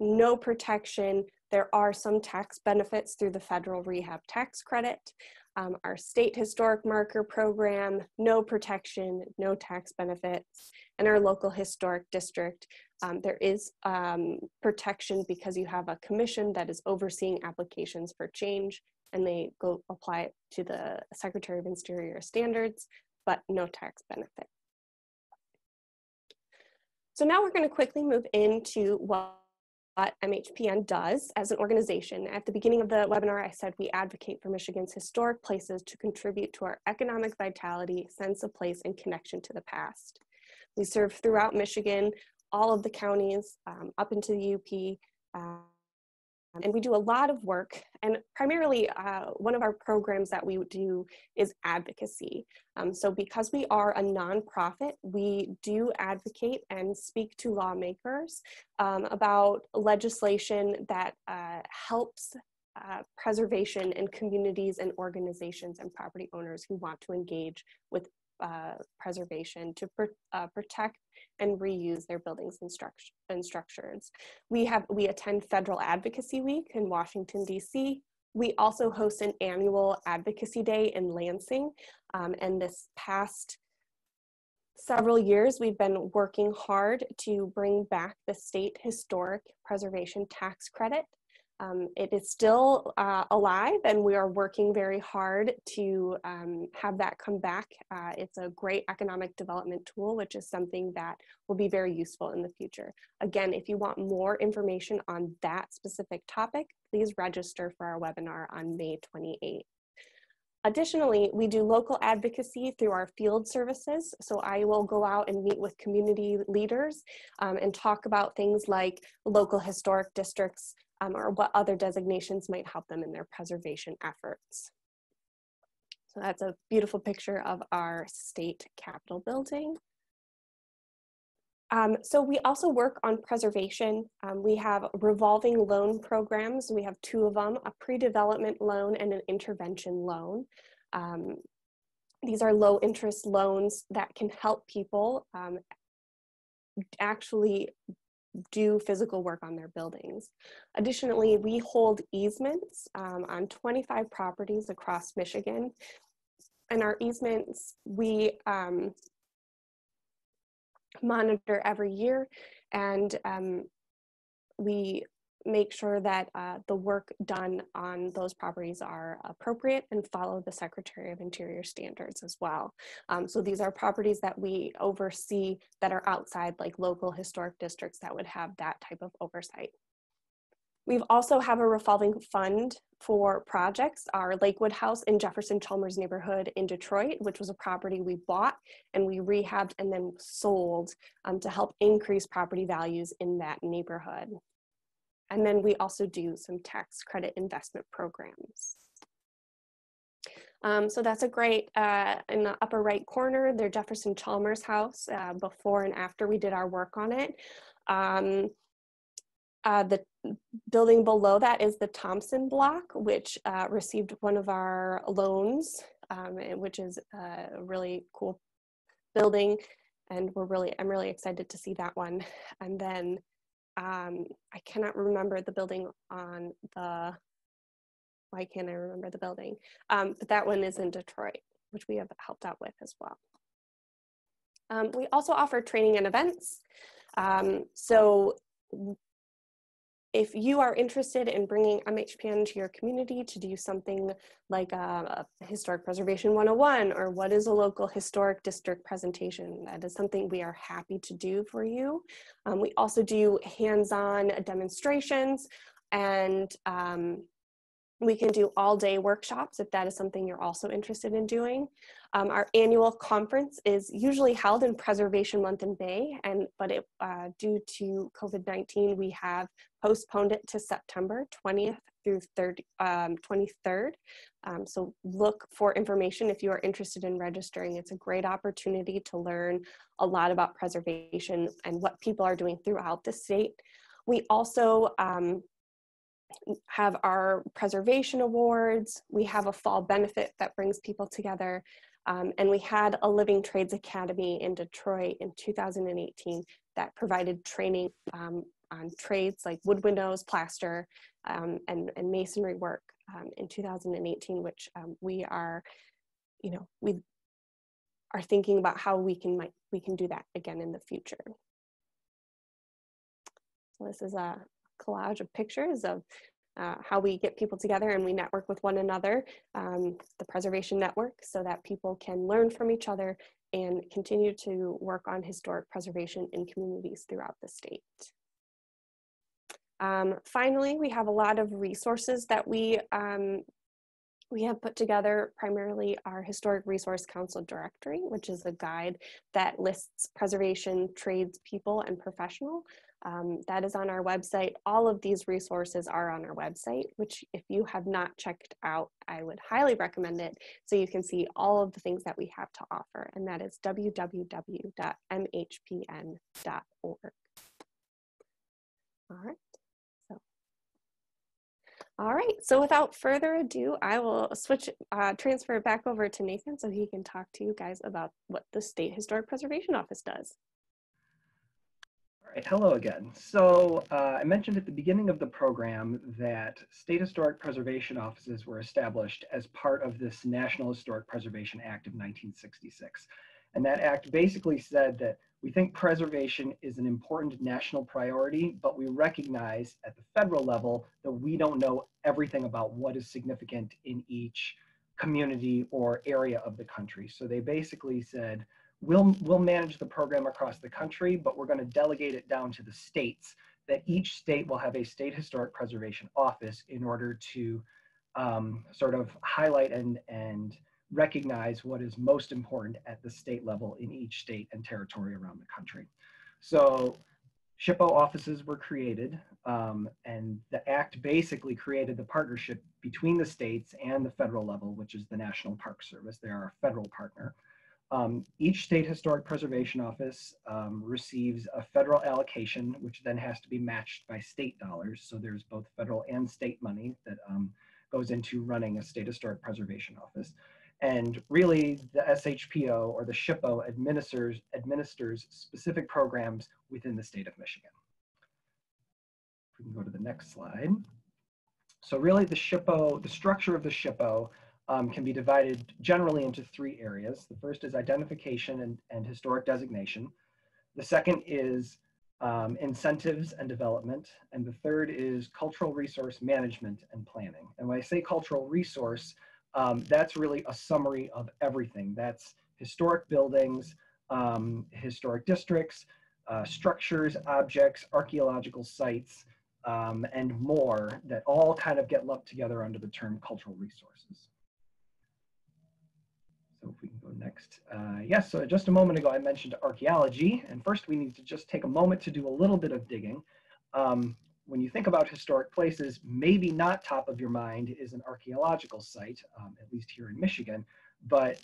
no protection. There are some tax benefits through the federal rehab tax credit um, our state historic marker program, no protection, no tax benefits, and our local historic district. Um, there is um, protection because you have a commission that is overseeing applications for change and they go apply it to the Secretary of Interior standards, but no tax benefit. So now we're going to quickly move into what what MHPN does as an organization. At the beginning of the webinar, I said we advocate for Michigan's historic places to contribute to our economic vitality, sense of place, and connection to the past. We serve throughout Michigan, all of the counties, um, up into the UP, uh, and we do a lot of work and primarily uh, one of our programs that we do is advocacy. Um, so because we are a nonprofit we do advocate and speak to lawmakers um, about legislation that uh, helps uh, preservation in communities and organizations and property owners who want to engage with uh, preservation to pr uh, protect and reuse their buildings and, and structures. We have we attend Federal Advocacy Week in Washington D.C. We also host an annual advocacy day in Lansing, um, and this past several years we've been working hard to bring back the state historic preservation tax credit um, it is still uh, alive and we are working very hard to um, have that come back. Uh, it's a great economic development tool, which is something that will be very useful in the future. Again, if you want more information on that specific topic, please register for our webinar on May 28th. Additionally, we do local advocacy through our field services. So I will go out and meet with community leaders um, and talk about things like local historic districts, um, or what other designations might help them in their preservation efforts. So that's a beautiful picture of our state capitol building. Um, so we also work on preservation. Um, we have revolving loan programs. We have two of them, a pre-development loan and an intervention loan. Um, these are low interest loans that can help people um, actually do physical work on their buildings. Additionally, we hold easements um, on 25 properties across Michigan. And our easements, we um, monitor every year and um, we make sure that uh, the work done on those properties are appropriate and follow the Secretary of Interior standards as well. Um, so these are properties that we oversee that are outside like local historic districts that would have that type of oversight. We've also have a revolving fund for projects, our Lakewood House in Jefferson Chalmers neighborhood in Detroit, which was a property we bought and we rehabbed and then sold um, to help increase property values in that neighborhood. And then we also do some tax credit investment programs. Um, so that's a great, uh, in the upper right corner, their Jefferson Chalmers house, uh, before and after we did our work on it. Um, uh, the building below that is the Thompson block, which uh, received one of our loans, um, which is a really cool building and we're really, I'm really excited to see that one. And then um, I cannot remember the building on the, why can't I remember the building? Um, but that one is in Detroit, which we have helped out with as well. Um, we also offer training and events. Um, so if you are interested in bringing MHPN to your community to do something like a, a, historic preservation 101 or what is a local historic district presentation, that is something we are happy to do for you. Um, we also do hands-on demonstrations and um, we can do all day workshops if that is something you're also interested in doing. Um, our annual conference is usually held in Preservation Month in May, and but it, uh, due to COVID-19, we have postponed it to September 20th through 30, um, 23rd. Um, so look for information if you are interested in registering. It's a great opportunity to learn a lot about preservation and what people are doing throughout the state. We also um, have our preservation awards. We have a fall benefit that brings people together. Um, and we had a Living Trades Academy in Detroit in 2018 that provided training um, on trades like wood windows, plaster, um, and, and, masonry work um, in 2018, which um, we are, you know, we are thinking about how we can might, we can do that again in the future. So this is a collage of pictures of uh, how we get people together and we network with one another, um, the Preservation Network, so that people can learn from each other and continue to work on historic preservation in communities throughout the state. Um, finally, we have a lot of resources that we um, we have put together primarily our Historic Resource Council Directory, which is a guide that lists preservation tradespeople and professional. Um, that is on our website. All of these resources are on our website, which if you have not checked out, I would highly recommend it so you can see all of the things that we have to offer, and that is www.mhpn.org. All right. All right. So without further ado, I will switch, uh, transfer back over to Nathan so he can talk to you guys about what the State Historic Preservation Office does. All right, hello again. So uh, I mentioned at the beginning of the program that state historic preservation offices were established as part of this National Historic Preservation Act of 1966. And that act basically said that we think preservation is an important national priority, but we recognize at the federal level that we don't know everything about what is significant in each community or area of the country. So they basically said, we'll, we'll manage the program across the country, but we're gonna delegate it down to the states that each state will have a state historic preservation office in order to um, sort of highlight and, and recognize what is most important at the state level in each state and territory around the country. So SHPO offices were created um, and the act basically created the partnership between the states and the federal level, which is the National Park Service. They are a federal partner. Um, each state historic preservation office um, receives a federal allocation, which then has to be matched by state dollars. So there's both federal and state money that um, goes into running a state historic preservation office. And really the SHPO or the SHPO administers, administers specific programs within the state of Michigan. If we can go to the next slide. So really the SHPO, the structure of the SHPO um, can be divided generally into three areas. The first is identification and, and historic designation. The second is um, incentives and development. And the third is cultural resource management and planning. And when I say cultural resource, um, that's really a summary of everything. That's historic buildings, um, historic districts, uh, structures, objects, archeological sites, um, and more that all kind of get lumped together under the term cultural resources. So if we can go next. Uh, yes, so just a moment ago I mentioned archaeology, and first we need to just take a moment to do a little bit of digging. Um, when you think about historic places, maybe not top of your mind is an archaeological site, um, at least here in Michigan, but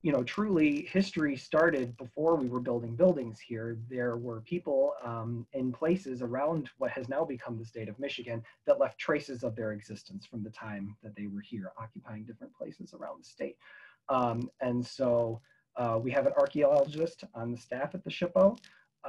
you know, truly history started before we were building buildings here. There were people um, in places around what has now become the state of Michigan that left traces of their existence from the time that they were here, occupying different places around the state. Um, and so Uh, we have an archaeologist on the staff at the SHPO,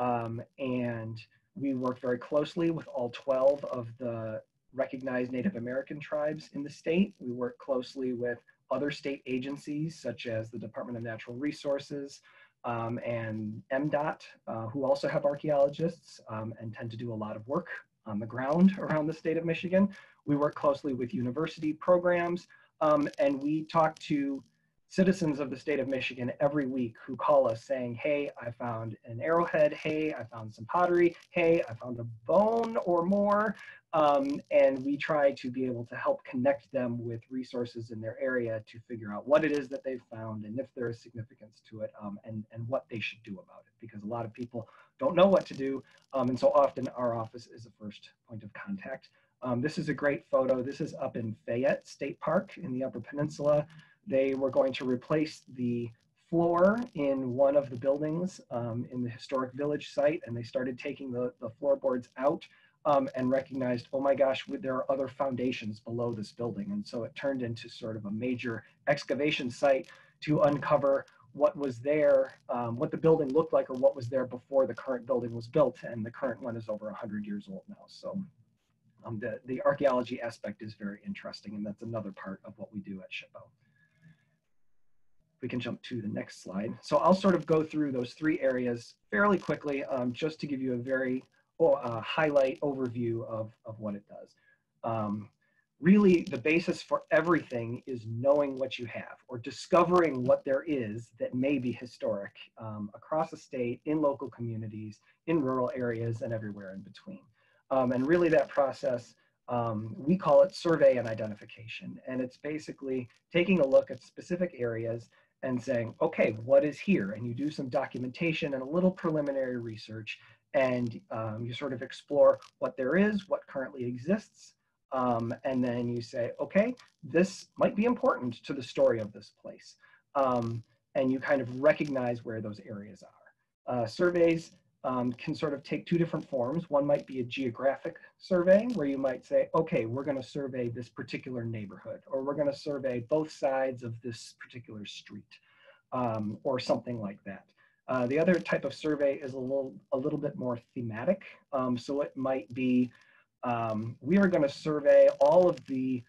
um, and we work very closely with all 12 of the recognized Native American tribes in the state. We work closely with other state agencies such as the Department of Natural Resources um, and MDOT, uh, who also have archaeologists um, and tend to do a lot of work on the ground around the state of Michigan. We work closely with university programs um, and we talk to citizens of the state of Michigan every week who call us saying, hey, I found an arrowhead. Hey, I found some pottery. Hey, I found a bone or more. Um, and we try to be able to help connect them with resources in their area to figure out what it is that they've found and if there is significance to it um, and, and what they should do about it. Because a lot of people don't know what to do. Um, and so often our office is the first point of contact. Um, this is a great photo. This is up in Fayette State Park in the Upper Peninsula. They were going to replace the floor in one of the buildings um, in the historic village site, and they started taking the, the floorboards out um, and recognized, oh my gosh, there are other foundations below this building. And so it turned into sort of a major excavation site to uncover what was there, um, what the building looked like or what was there before the current building was built. And the current one is over 100 years old now. So um, the, the archaeology aspect is very interesting. And that's another part of what we do at SHPO. We can jump to the next slide. So I'll sort of go through those three areas fairly quickly um, just to give you a very uh, highlight overview of, of what it does. Um, really, the basis for everything is knowing what you have or discovering what there is that may be historic um, across the state, in local communities, in rural areas, and everywhere in between. Um, and really that process, um, we call it survey and identification. And it's basically taking a look at specific areas and saying, okay, what is here? And you do some documentation and a little preliminary research and um, you sort of explore what there is, what currently exists, um, and then you say, okay, this might be important to the story of this place. Um, and you kind of recognize where those areas are. Uh, surveys um, can sort of take two different forms. One might be a geographic survey where you might say, okay, we're gonna survey this particular neighborhood, or we're gonna survey both sides of this particular street, um, or something like that. Uh, the other type of survey is a little, a little bit more thematic. Um, so it might be, um, we are gonna survey all of the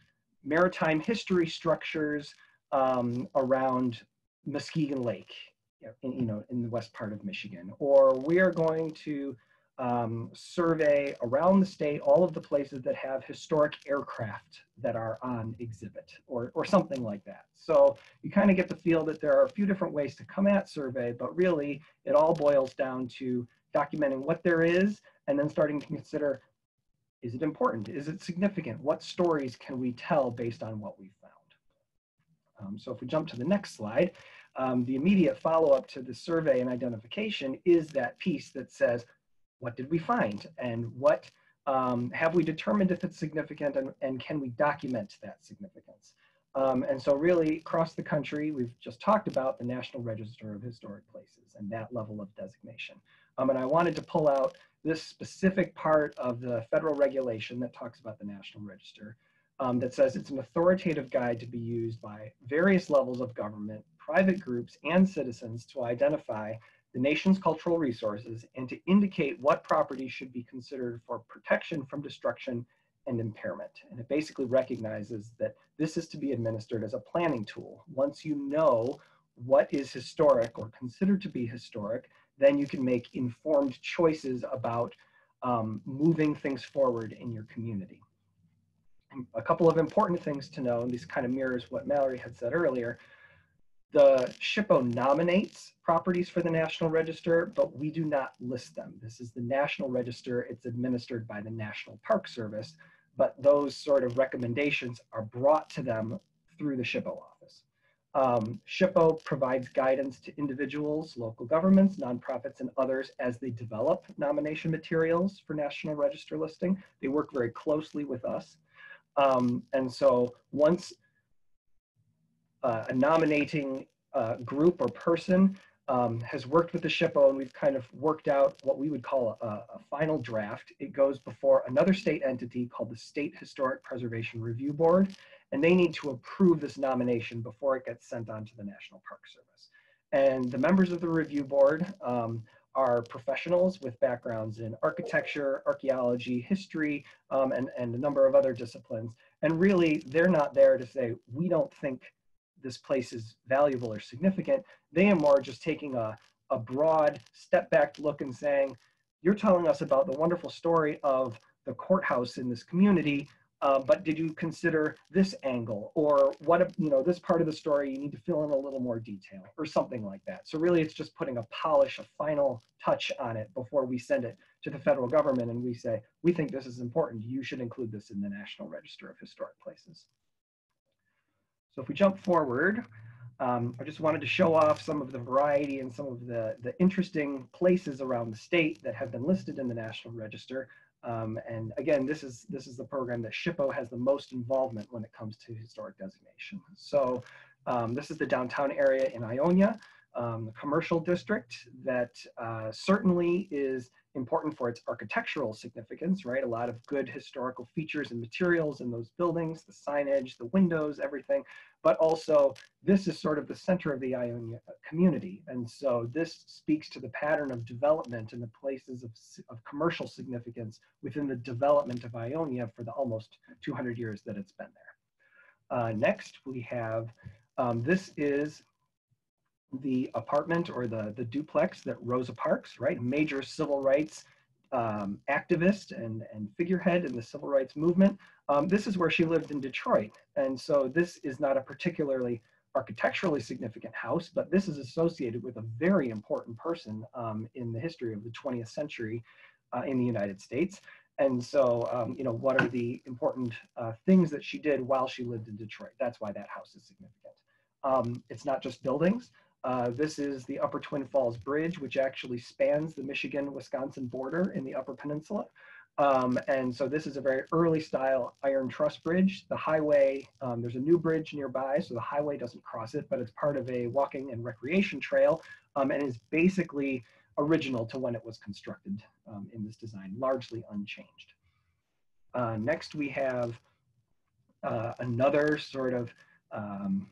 maritime history structures um, around Muskegon Lake, you know, in the west part of Michigan. Or we are going to um, survey around the state all of the places that have historic aircraft that are on exhibit or, or something like that. So you kind of get the feel that there are a few different ways to come at survey, but really it all boils down to documenting what there is and then starting to consider, is it important? Is it significant? What stories can we tell based on what we found? Um, so if we jump to the next slide, um, the immediate follow-up to the survey and identification is that piece that says, what did we find and what um, have we determined if it's significant and, and can we document that significance? Um, and so really across the country, we've just talked about the National Register of Historic Places and that level of designation. Um, and I wanted to pull out this specific part of the federal regulation that talks about the National Register um, that says it's an authoritative guide to be used by various levels of government, private groups, and citizens to identify the nation's cultural resources and to indicate what property should be considered for protection from destruction and impairment. And it basically recognizes that this is to be administered as a planning tool. Once you know what is historic or considered to be historic, then you can make informed choices about um, moving things forward in your community. A couple of important things to know, and this kind of mirrors what Mallory had said earlier, the SHPO nominates properties for the National Register, but we do not list them. This is the National Register. It's administered by the National Park Service, but those sort of recommendations are brought to them through the SHPO office. Um, SHPO provides guidance to individuals, local governments, nonprofits, and others as they develop nomination materials for National Register listing. They work very closely with us. Um, and so once a nominating uh, group or person um, has worked with the SHPO and we've kind of worked out what we would call a, a, final draft. It goes before another state entity called the State Historic Preservation Review Board, and they need to approve this nomination before it gets sent on to the National Park Service. And the members of the review board um, are professionals with backgrounds in architecture, archaeology, history, um, and, and a number of other disciplines. And really, they're not there to say, we don't think this place is valuable or significant. They are more just taking a, a broad step back look and saying, you're telling us about the wonderful story of the courthouse in this community, uh, but did you consider this angle or what, you know, this part of the story, you need to fill in a little more detail or something like that. So really it's just putting a polish, a final touch on it before we send it to the federal government and we say, we think this is important. You should include this in the National Register of Historic Places. So if we jump forward, um, I just wanted to show off some of the variety and some of the, the interesting places around the state that have been listed in the National Register. Um, and again, this is, this is the program that SHPO has the most involvement when it comes to historic designation. So um, this is the downtown area in Ionia, um, commercial district that uh, certainly is important for its architectural significance, right? A lot of good historical features and materials in those buildings, the signage, the windows, everything. But also, this is sort of the center of the Ionia community. And so this speaks to the pattern of development in the places of, of commercial significance within the development of Ionia for the almost 200 years that it's been there. Uh, next, we have, um, this is the apartment or the, the duplex that Rosa Parks, right, major civil rights um, activist and, and figurehead in the civil rights movement. Um, this is where she lived in Detroit. And so this is not a particularly architecturally significant house, but this is associated with a very important person um, in the history of the 20th century uh, in the United States. And so, um, you know, what are the important uh, things that she did while she lived in Detroit? That's why that house is significant. Um, it's not just buildings. Uh, this is the Upper Twin Falls Bridge, which actually spans the Michigan-Wisconsin border in the Upper Peninsula. Um, and so this is a very early style iron truss bridge. The highway, um, there's a new bridge nearby, so the highway doesn't cross it, but it's part of a walking and recreation trail um, and is basically original to when it was constructed um, in this design, largely unchanged. Uh, next we have uh, another sort of um,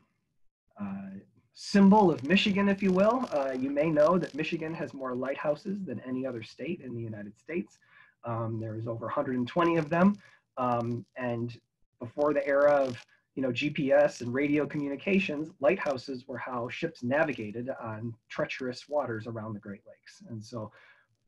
uh, symbol of Michigan, if you will. Uh, you may know that Michigan has more lighthouses than any other state in the United States. Um, there's over 120 of them. Um, and before the era of you know, GPS and radio communications, lighthouses were how ships navigated on treacherous waters around the Great Lakes. And so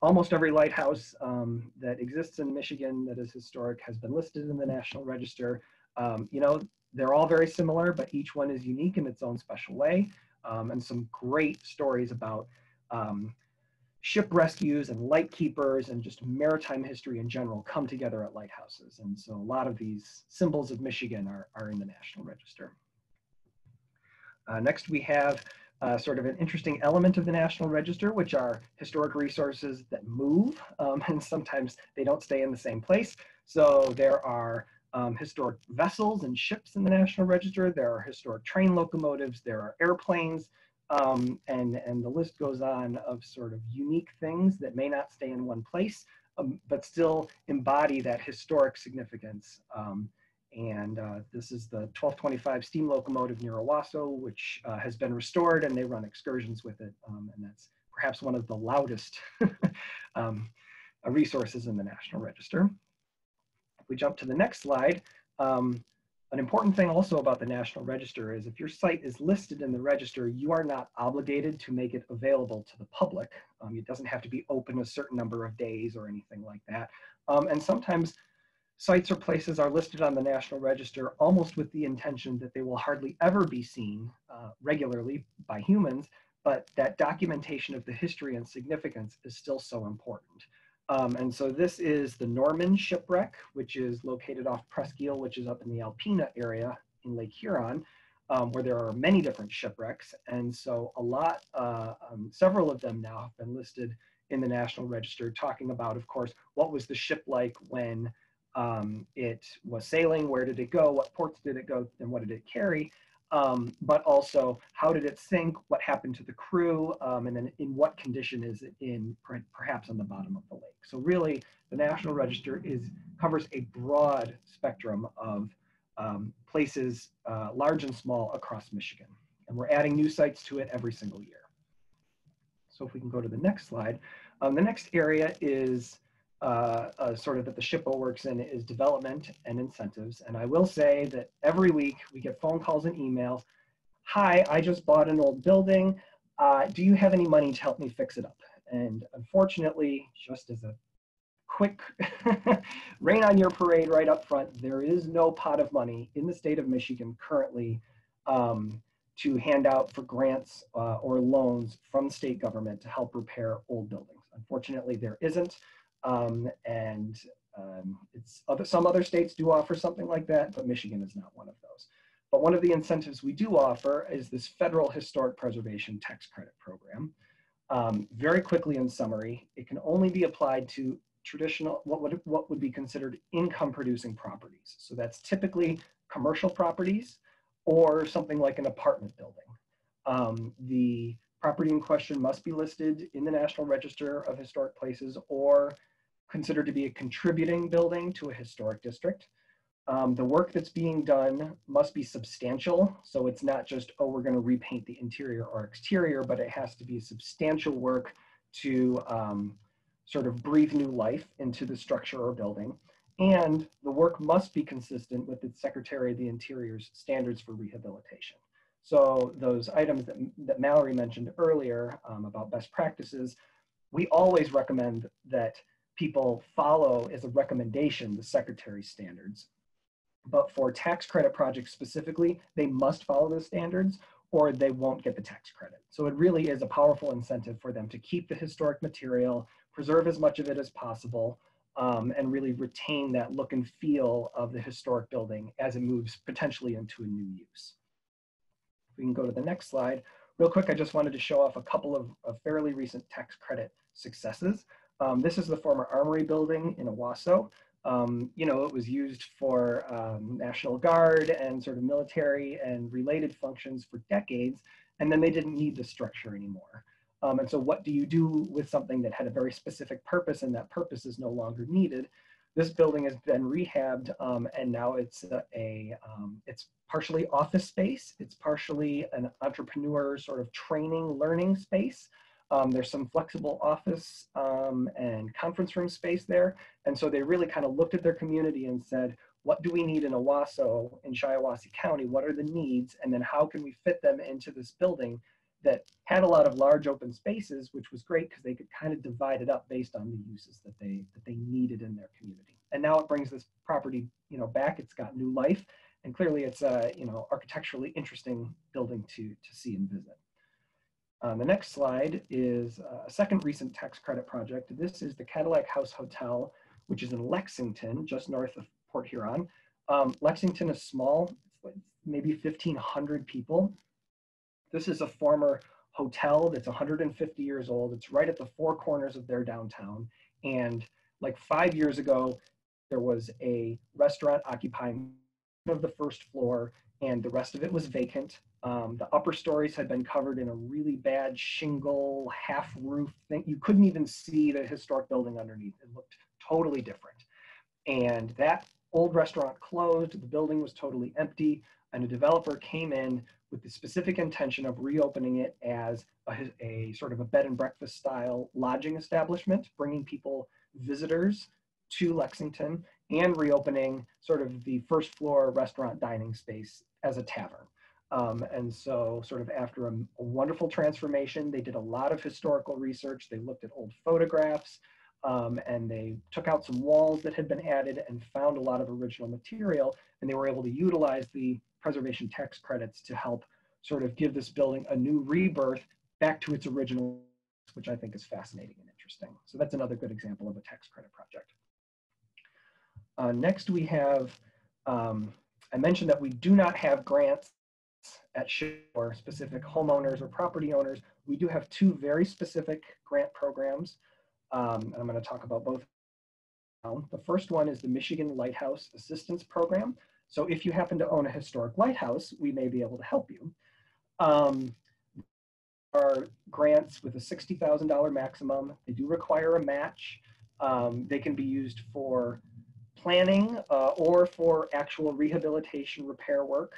almost every lighthouse um, that exists in Michigan that is historic has been listed in the National Register. Um, you know, they're all very similar, but each one is unique in its own special way. Um, and some great stories about um, ship rescues and light keepers and just maritime history in general come together at lighthouses. And so a lot of these symbols of Michigan are, are in the National Register. Uh, next, we have uh, sort of an interesting element of the National Register, which are historic resources that move, um, and sometimes they don't stay in the same place. So there are um, historic vessels and ships in the National Register. There are historic train locomotives. There are airplanes. Um, and, and the list goes on of sort of unique things that may not stay in one place, um, but still embody that historic significance. Um, and uh, this is the 1225 steam locomotive near Owosso, which uh, has been restored and they run excursions with it. Um, and that's perhaps one of the loudest um, resources in the National Register we jump to the next slide, um, an important thing also about the National Register is if your site is listed in the register, you are not obligated to make it available to the public. Um, it doesn't have to be open a certain number of days or anything like that. Um, and sometimes sites or places are listed on the National Register almost with the intention that they will hardly ever be seen uh, regularly by humans, but that documentation of the history and significance is still so important. Um, and so this is the Norman shipwreck, which is located off Presque which is up in the Alpena area in Lake Huron, um, where there are many different shipwrecks. And so a lot, uh, um, several of them now have been listed in the National Register, talking about, of course, what was the ship like when um, it was sailing, where did it go, what ports did it go, and what did it carry um, but also how did it sink, what happened to the crew, um, and then in what condition is it in, perhaps on the bottom of the lake. So really, the National Register is covers a broad spectrum of um, places, uh, large and small, across Michigan. And we're adding new sites to it every single year. So if we can go to the next slide. Um, the next area is uh, uh, sort of that the SHPO works in is development and incentives. And I will say that every week we get phone calls and emails. Hi, I just bought an old building. Uh, do you have any money to help me fix it up? And unfortunately, just as a quick rain on your parade right up front, there is no pot of money in the state of Michigan currently um, to hand out for grants uh, or loans from state government to help repair old buildings. Unfortunately, there isn't. Um, and um, it's other, some other states do offer something like that, but Michigan is not one of those. But one of the incentives we do offer is this federal historic preservation tax credit program. Um, very quickly in summary, it can only be applied to traditional, what would, what would be considered income producing properties. So that's typically commercial properties or something like an apartment building. Um, the property in question must be listed in the National Register of Historic Places or considered to be a contributing building to a historic district. Um, the work that's being done must be substantial. So it's not just, oh, we're going to repaint the interior or exterior, but it has to be substantial work to um, sort of breathe new life into the structure or building. And the work must be consistent with the Secretary of the Interior's standards for rehabilitation. So those items that, that Mallory mentioned earlier um, about best practices, we always recommend that people follow as a recommendation the Secretary's standards. But for tax credit projects specifically, they must follow those standards or they won't get the tax credit. So it really is a powerful incentive for them to keep the historic material, preserve as much of it as possible, um, and really retain that look and feel of the historic building as it moves potentially into a new use. We can go to the next slide. Real quick, I just wanted to show off a couple of, of fairly recent tax credit successes. Um, this is the former Armory building in Owosso. Um, you know, it was used for um, National Guard and sort of military and related functions for decades, and then they didn't need the structure anymore. Um, and so what do you do with something that had a very specific purpose and that purpose is no longer needed? This building has been rehabbed um, and now it's a, a um, it's partially office space. It's partially an entrepreneur sort of training learning space. Um, there's some flexible office um, and conference room space there. And so they really kind of looked at their community and said, what do we need in Owosso, in Shiawassee County? What are the needs? And then how can we fit them into this building that had a lot of large open spaces, which was great because they could kind of divide it up based on the uses that they that they needed in their community. And now it brings this property, you know, back. It's got new life, and clearly it's a you know architecturally interesting building to to see and visit. Uh, the next slide is a second recent tax credit project. This is the Cadillac House Hotel, which is in Lexington, just north of Port Huron. Um, Lexington is small, maybe 1,500 people. This is a former hotel that's 150 years old. It's right at the four corners of their downtown. And like five years ago, there was a restaurant occupying of the first floor and the rest of it was vacant. Um, the upper stories had been covered in a really bad shingle half roof thing. You couldn't even see the historic building underneath. It looked totally different. And that old restaurant closed. The building was totally empty. And a developer came in with the specific intention of reopening it as a, a sort of a bed and breakfast style lodging establishment, bringing people, visitors to Lexington and reopening sort of the first floor restaurant dining space as a tavern. Um, and so sort of after a, a, wonderful transformation, they did a lot of historical research. They looked at old photographs um, and they took out some walls that had been added and found a lot of original material. And they were able to utilize the preservation tax credits to help sort of give this building a new rebirth back to its original, which I think is fascinating and interesting. So that's another good example of a tax credit project. Uh, next we have, um, I mentioned that we do not have grants at for specific homeowners or property owners. We do have two very specific grant programs. Um, and I'm gonna talk about both. The first one is the Michigan Lighthouse Assistance Program. So if you happen to own a historic lighthouse, we may be able to help you. Um, are grants with a $60,000 maximum. They do require a match. Um, they can be used for planning uh, or for actual rehabilitation repair work.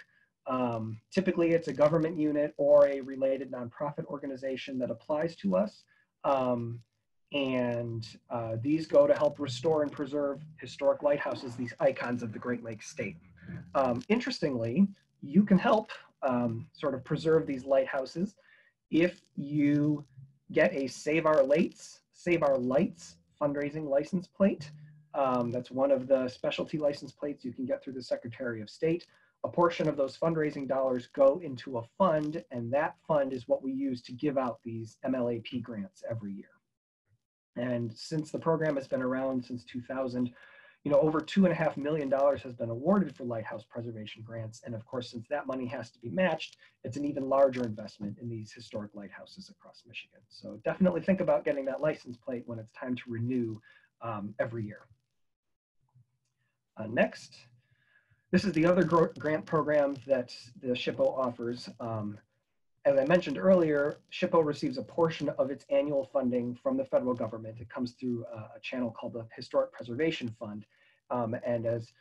Um, typically, it's a government unit or a related nonprofit organization that applies to us. Um, and uh, these go to help restore and preserve historic lighthouses, these icons of the Great Lakes state. Um, interestingly, you can help um, sort of preserve these lighthouses if you get a Save Our Lights, Save Our Lights fundraising license plate. Um, that's one of the specialty license plates you can get through the Secretary of State. A portion of those fundraising dollars go into a fund, and that fund is what we use to give out these MLAP grants every year. And since the program has been around since 2000, you know, over two and a half million dollars has been awarded for lighthouse preservation grants. And of course, since that money has to be matched, it's an even larger investment in these historic lighthouses across Michigan. So definitely think about getting that license plate when it's time to renew um, every year. Uh, next, this is the other grant program that the SHPO offers. Um, as I mentioned earlier, SHPO receives a portion of its annual funding from the federal government. It comes through a, a channel called the Historic Preservation Fund. Um, and as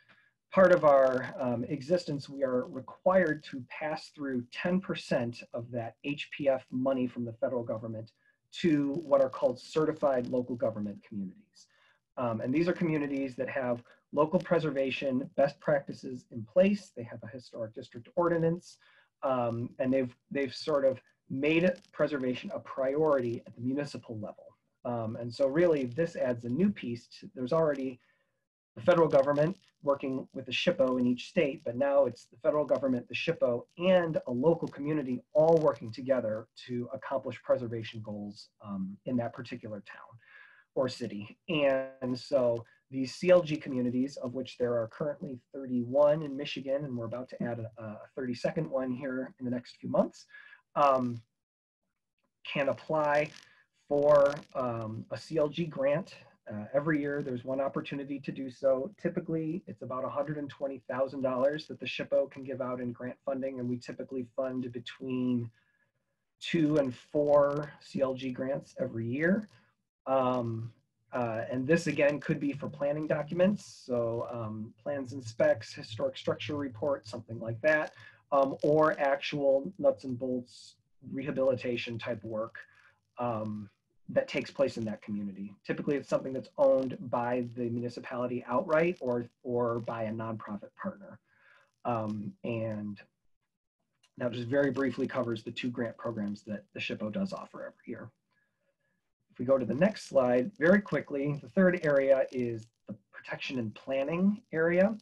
part of our um, existence, we are required to pass through 10% of that HPF money from the federal government to what are called certified local government communities. Um, and these are communities that have local preservation best practices in place. They have a historic district ordinance um, and they've they've sort of made preservation a priority at the municipal level. Um, and so really this adds a new piece. To, there's already the federal government working with the SHPO in each state, but now it's the federal government, the SHPO, and a local community all working together to accomplish preservation goals um, in that particular town or city. And so these CLG communities, of which there are currently 31 in Michigan, and we're about to add a, a 32nd one here in the next few months, um, can apply for um, a CLG grant. Uh, every year, there's one opportunity to do so. Typically, it's about $120,000 that the SHPO can give out in grant funding, and we typically fund between two and four CLG grants every year. Um, uh, and this again could be for planning documents, so um, plans and specs, historic structure report, something like that, um, or actual nuts and bolts rehabilitation type work um, that takes place in that community. Typically, it's something that's owned by the municipality outright or, or by a nonprofit partner. Um, and that just very briefly covers the two grant programs that the SHPO does offer every year we go to the next slide, very quickly, the third area is the protection and planning area.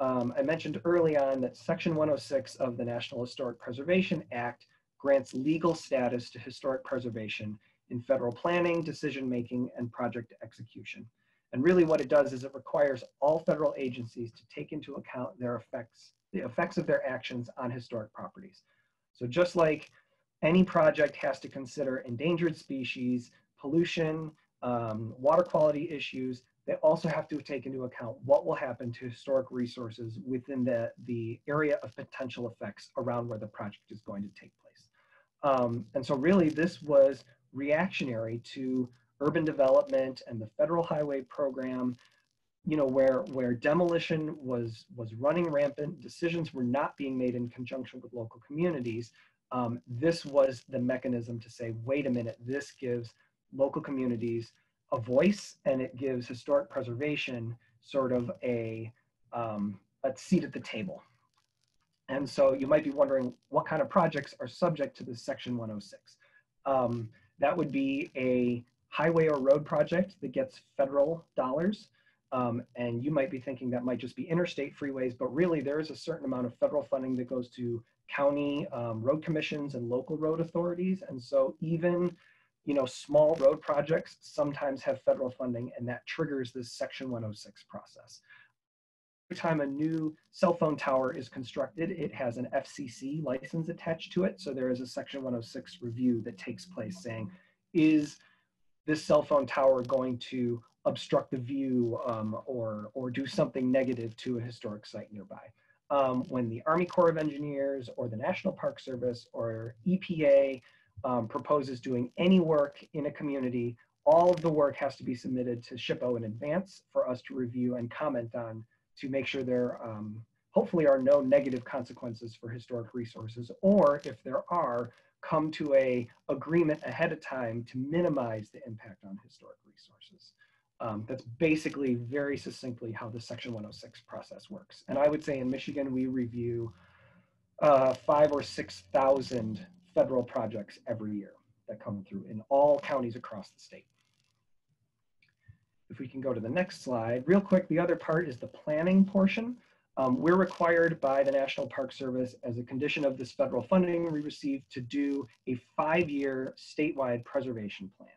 Um, I mentioned early on that Section 106 of the National Historic Preservation Act grants legal status to historic preservation in federal planning, decision-making, and project execution. And really what it does is it requires all federal agencies to take into account their effects, the effects of their actions on historic properties. So just like any project has to consider endangered species, pollution, um, water quality issues, they also have to take into account what will happen to historic resources within the, the area of potential effects around where the project is going to take place. Um, and so really this was reactionary to urban development and the federal highway program, you know, where, where demolition was, was running rampant, decisions were not being made in conjunction with local communities. Um, this was the mechanism to say, wait a minute, this gives local communities a voice and it gives historic preservation sort of a, um, a seat at the table. And so you might be wondering what kind of projects are subject to this section 106. Um, that would be a highway or road project that gets federal dollars. Um, and you might be thinking that might just be interstate freeways, but really there is a certain amount of federal funding that goes to county um, road commissions and local road authorities. And so even you know, small road projects sometimes have federal funding and that triggers this section 106 process. Every time a new cell phone tower is constructed, it has an FCC license attached to it. So there is a section 106 review that takes place saying, is this cell phone tower going to obstruct the view um, or, or do something negative to a historic site nearby? Um, when the Army Corps of Engineers or the National Park Service or EPA um, proposes doing any work in a community, all of the work has to be submitted to SHPO in advance for us to review and comment on to make sure they're, um, hopefully are no negative consequences for historic resources, or if there are, come to a agreement ahead of time to minimize the impact on historic resources. Um, that's basically very succinctly how the Section 106 process works. And I would say in Michigan, we review uh, five or 6,000 federal projects every year that come through in all counties across the state. If we can go to the next slide, real quick, the other part is the planning portion. Um, we're required by the National Park Service as a condition of this federal funding we received to do a five-year statewide preservation plan.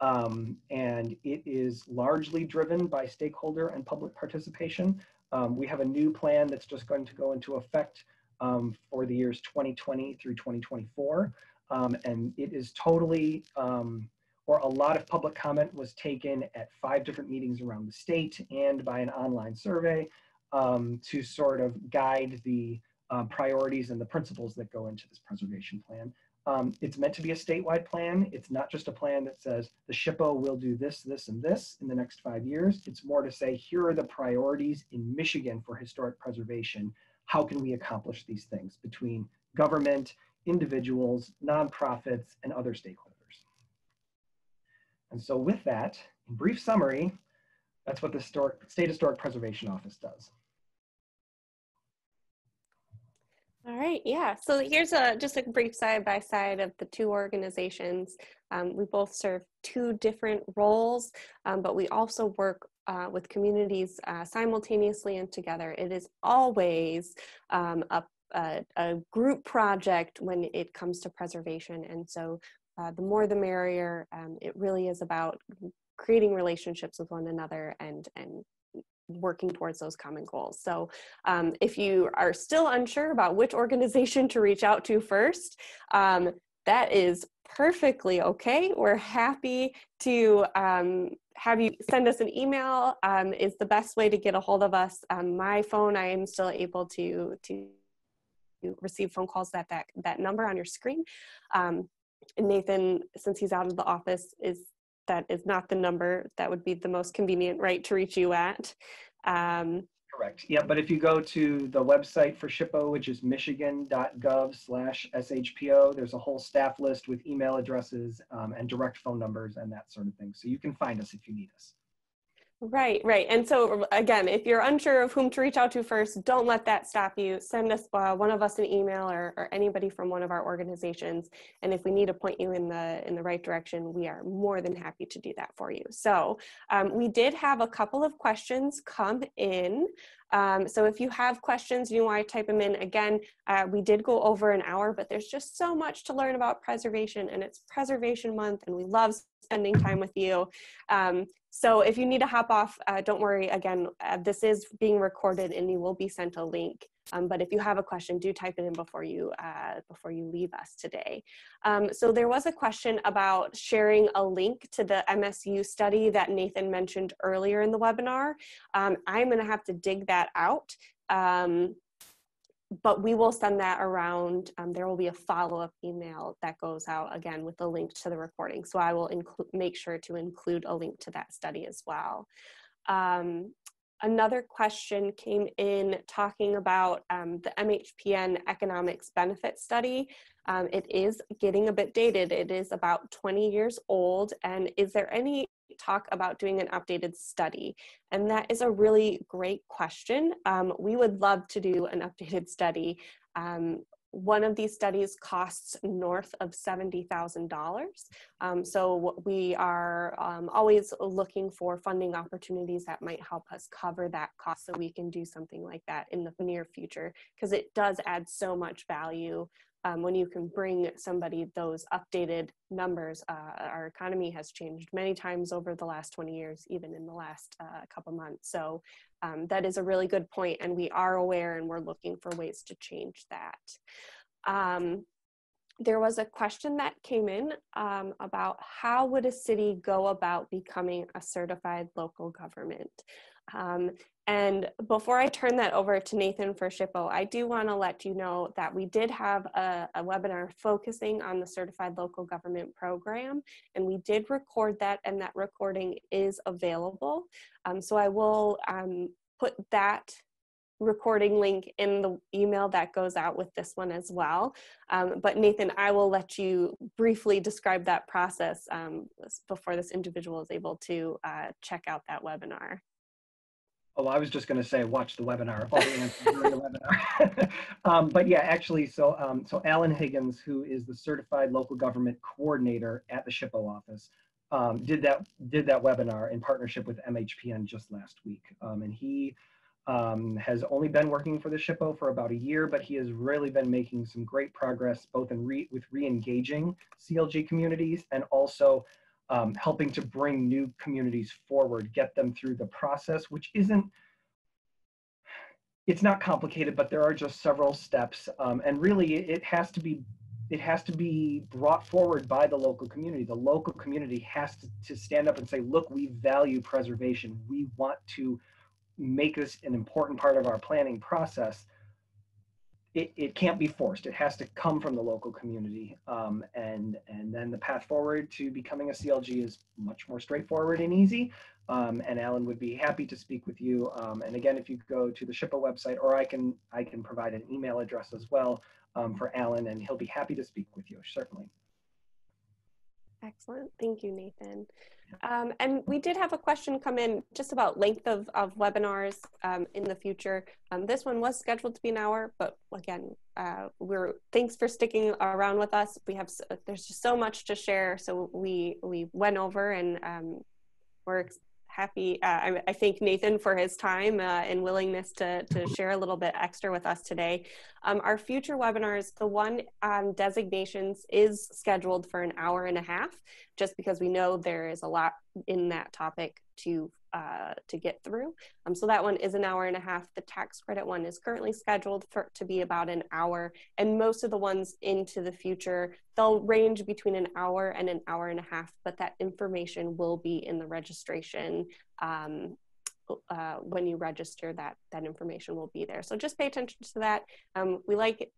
Um, and it is largely driven by stakeholder and public participation. Um, we have a new plan that's just going to go into effect um, for the years 2020 through 2024. Um, and it is totally, um, or a lot of public comment was taken at five different meetings around the state and by an online survey um, to sort of guide the uh, priorities and the principles that go into this preservation plan. Um, it's meant to be a statewide plan. It's not just a plan that says the SHPO will do this, this, and this in the next five years. It's more to say, here are the priorities in Michigan for historic preservation. How can we accomplish these things between government, individuals, nonprofits, and other stakeholders? And so with that, in brief summary, that's what the Historic, State Historic Preservation Office does. All right, yeah. So here's a just a brief side by side of the two organizations. Um, we both serve two different roles, um, but we also work uh, with communities uh, simultaneously and together. It is always um, a, a, a, group project when it comes to preservation, and so uh, the more the merrier. Um, it really is about creating relationships with one another and and working towards those common goals. So um, if you are still unsure about which organization to reach out to first, um, that is perfectly okay. We're happy to um, have you send us an email um, is the best way to get a hold of us. Um, my phone, I am still able to, to receive phone calls at that, that number on your screen. Um, Nathan, since he's out of the office, is that is not the number that would be the most convenient right to reach you at. Um, Correct. Yeah, but if you go to the website for SHPO, which is michigan.gov slash SHPO, there's a whole staff list with email addresses um, and direct phone numbers and that sort of thing. So you can find us if you need us. Right, right. And so again, if you're unsure of whom to reach out to first, don't let that stop you. Send us uh, one of us an email or, or anybody from one of our organizations. And if we need to point you in the in the right direction, we are more than happy to do that for you. So um, we did have a couple of questions come in. Um, so if you have questions, you want to type them in. Again, uh, we did go over an hour, but there's just so much to learn about preservation and it's preservation month and we love spending time with you. Um, so if you need to hop off, uh, don't worry. Again, uh, this is being recorded and you will be sent a link. Um, but if you have a question, do type it in before you uh, before you leave us today. Um, so there was a question about sharing a link to the MSU study that Nathan mentioned earlier in the webinar. Um, I'm going to have to dig that out. Um, but we will send that around. Um, there will be a follow-up email that goes out again with the link to the recording. So I will make sure to include a link to that study as well. Um, another question came in talking about um, the MHPN economics benefit study. Um, it is getting a bit dated. It is about 20 years old. And is there any talk about doing an updated study? And that is a really great question. Um, we would love to do an updated study. Um, one of these studies costs north of $70,000. Um, so we are um, always looking for funding opportunities that might help us cover that cost so we can do something like that in the near future because it does add so much value um, when you can bring somebody those updated numbers, uh, our economy has changed many times over the last 20 years, even in the last uh, couple months. So um, that is a really good point, and we are aware and we're looking for ways to change that. Um, there was a question that came in um, about how would a city go about becoming a certified local government? Um, and before I turn that over to Nathan for SHPO, I do want to let you know that we did have a, a, webinar focusing on the Certified Local Government Program, and we did record that, and that recording is available. Um, so I will um, put that recording link in the email that goes out with this one as well. Um, but Nathan, I will let you briefly describe that process um, before this individual is able to uh, check out that webinar. Oh, I was just going to say, watch the webinar. All the answers during the webinar. um, but yeah, actually, so um, so Alan Higgins, who is the certified local government coordinator at the SHPO office, um, did that did that webinar in partnership with MHPN just last week, um, and he um, has only been working for the SHPO for about a year, but he has really been making some great progress both in re with re-engaging CLG communities and also um, helping to bring new communities forward, get them through the process, which isn't, it's not complicated, but there are just several steps. Um, and really it has to be, it has to be brought forward by the local community. The local community has to, to stand up and say, look, we value preservation. We want to make this an important part of our planning process it, it can't be forced. It has to come from the local community. Um, and, and then the path forward to becoming a CLG is much more straightforward and easy. Um, and Alan would be happy to speak with you. Um, and again, if you go to the SHPO website, or I can, I can provide an email address as well um, for Alan, and he'll be happy to speak with you, certainly. Excellent. Thank you, Nathan. Um, and we did have a question come in just about length of, of webinars um, in the future. Um, this one was scheduled to be an hour, but again, uh, we're thanks for sticking around with us. We have there's just so much to share, so we we went over and um, we're happy. Uh, I, I, thank Nathan for his time uh, and willingness to, to share a little bit extra with us today. Um, our future webinars, the one on designations is scheduled for an hour and a half, just because we know there is a lot in that topic to uh, to get through. Um, so that one is an hour and a half. The tax credit one is currently scheduled for to be about an hour, and most of the ones into the future they'll range between an hour and an hour and a half. But that information will be in the registration. Um, uh, when you register, that that information will be there. So just pay attention to that. Um, we like it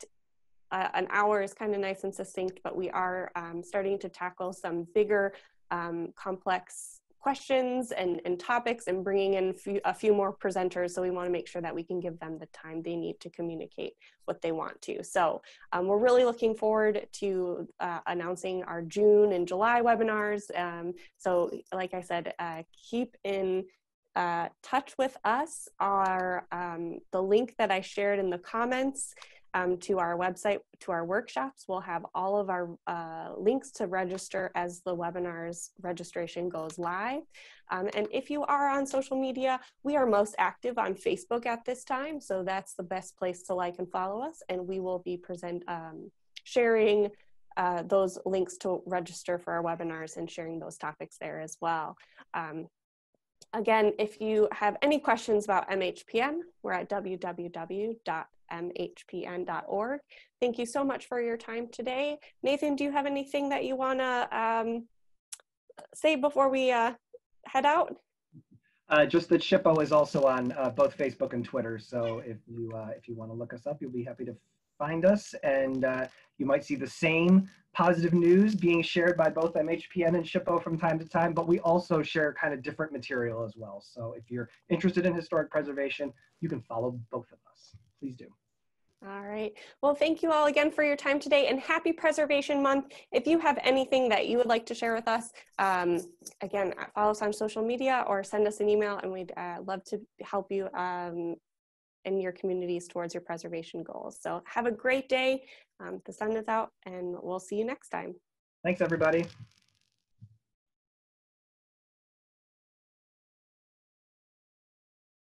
uh, an hour is kind of nice and succinct, but we are um, starting to tackle some bigger, um, complex questions and, and topics and bringing in few, a few more presenters. So we want to make sure that we can give them the time they need to communicate what they want to. So um, we're really looking forward to uh, announcing our June and July webinars. Um, so like I said, uh, keep in uh, touch with us. Our, um, the link that I shared in the comments um, to our website, to our workshops. We'll have all of our uh, links to register as the webinar's registration goes live. Um, and if you are on social media, we are most active on Facebook at this time. So that's the best place to like and follow us. And we will be present um, sharing uh, those links to register for our webinars and sharing those topics there as well. Um, again, if you have any questions about MHPN, we're at www mhpn.org. Thank you so much for your time today. Nathan, do you have anything that you want to um, say before we uh, head out? Uh, just that SHPO is also on uh, both Facebook and Twitter. So if you uh, if you want to look us up, you'll be happy to find us, and uh, you might see the same positive news being shared by both MHPN and SHPO from time to time. But we also share kind of different material as well. So if you're interested in historic preservation, you can follow both of us please do. All right. Well, thank you all again for your time today and happy Preservation Month. If you have anything that you would like to share with us, um, again, follow us on social media or send us an email and we'd uh, love to help you um, in your communities towards your preservation goals. So have a great day. Um, the sun is out and we'll see you next time. Thanks, everybody.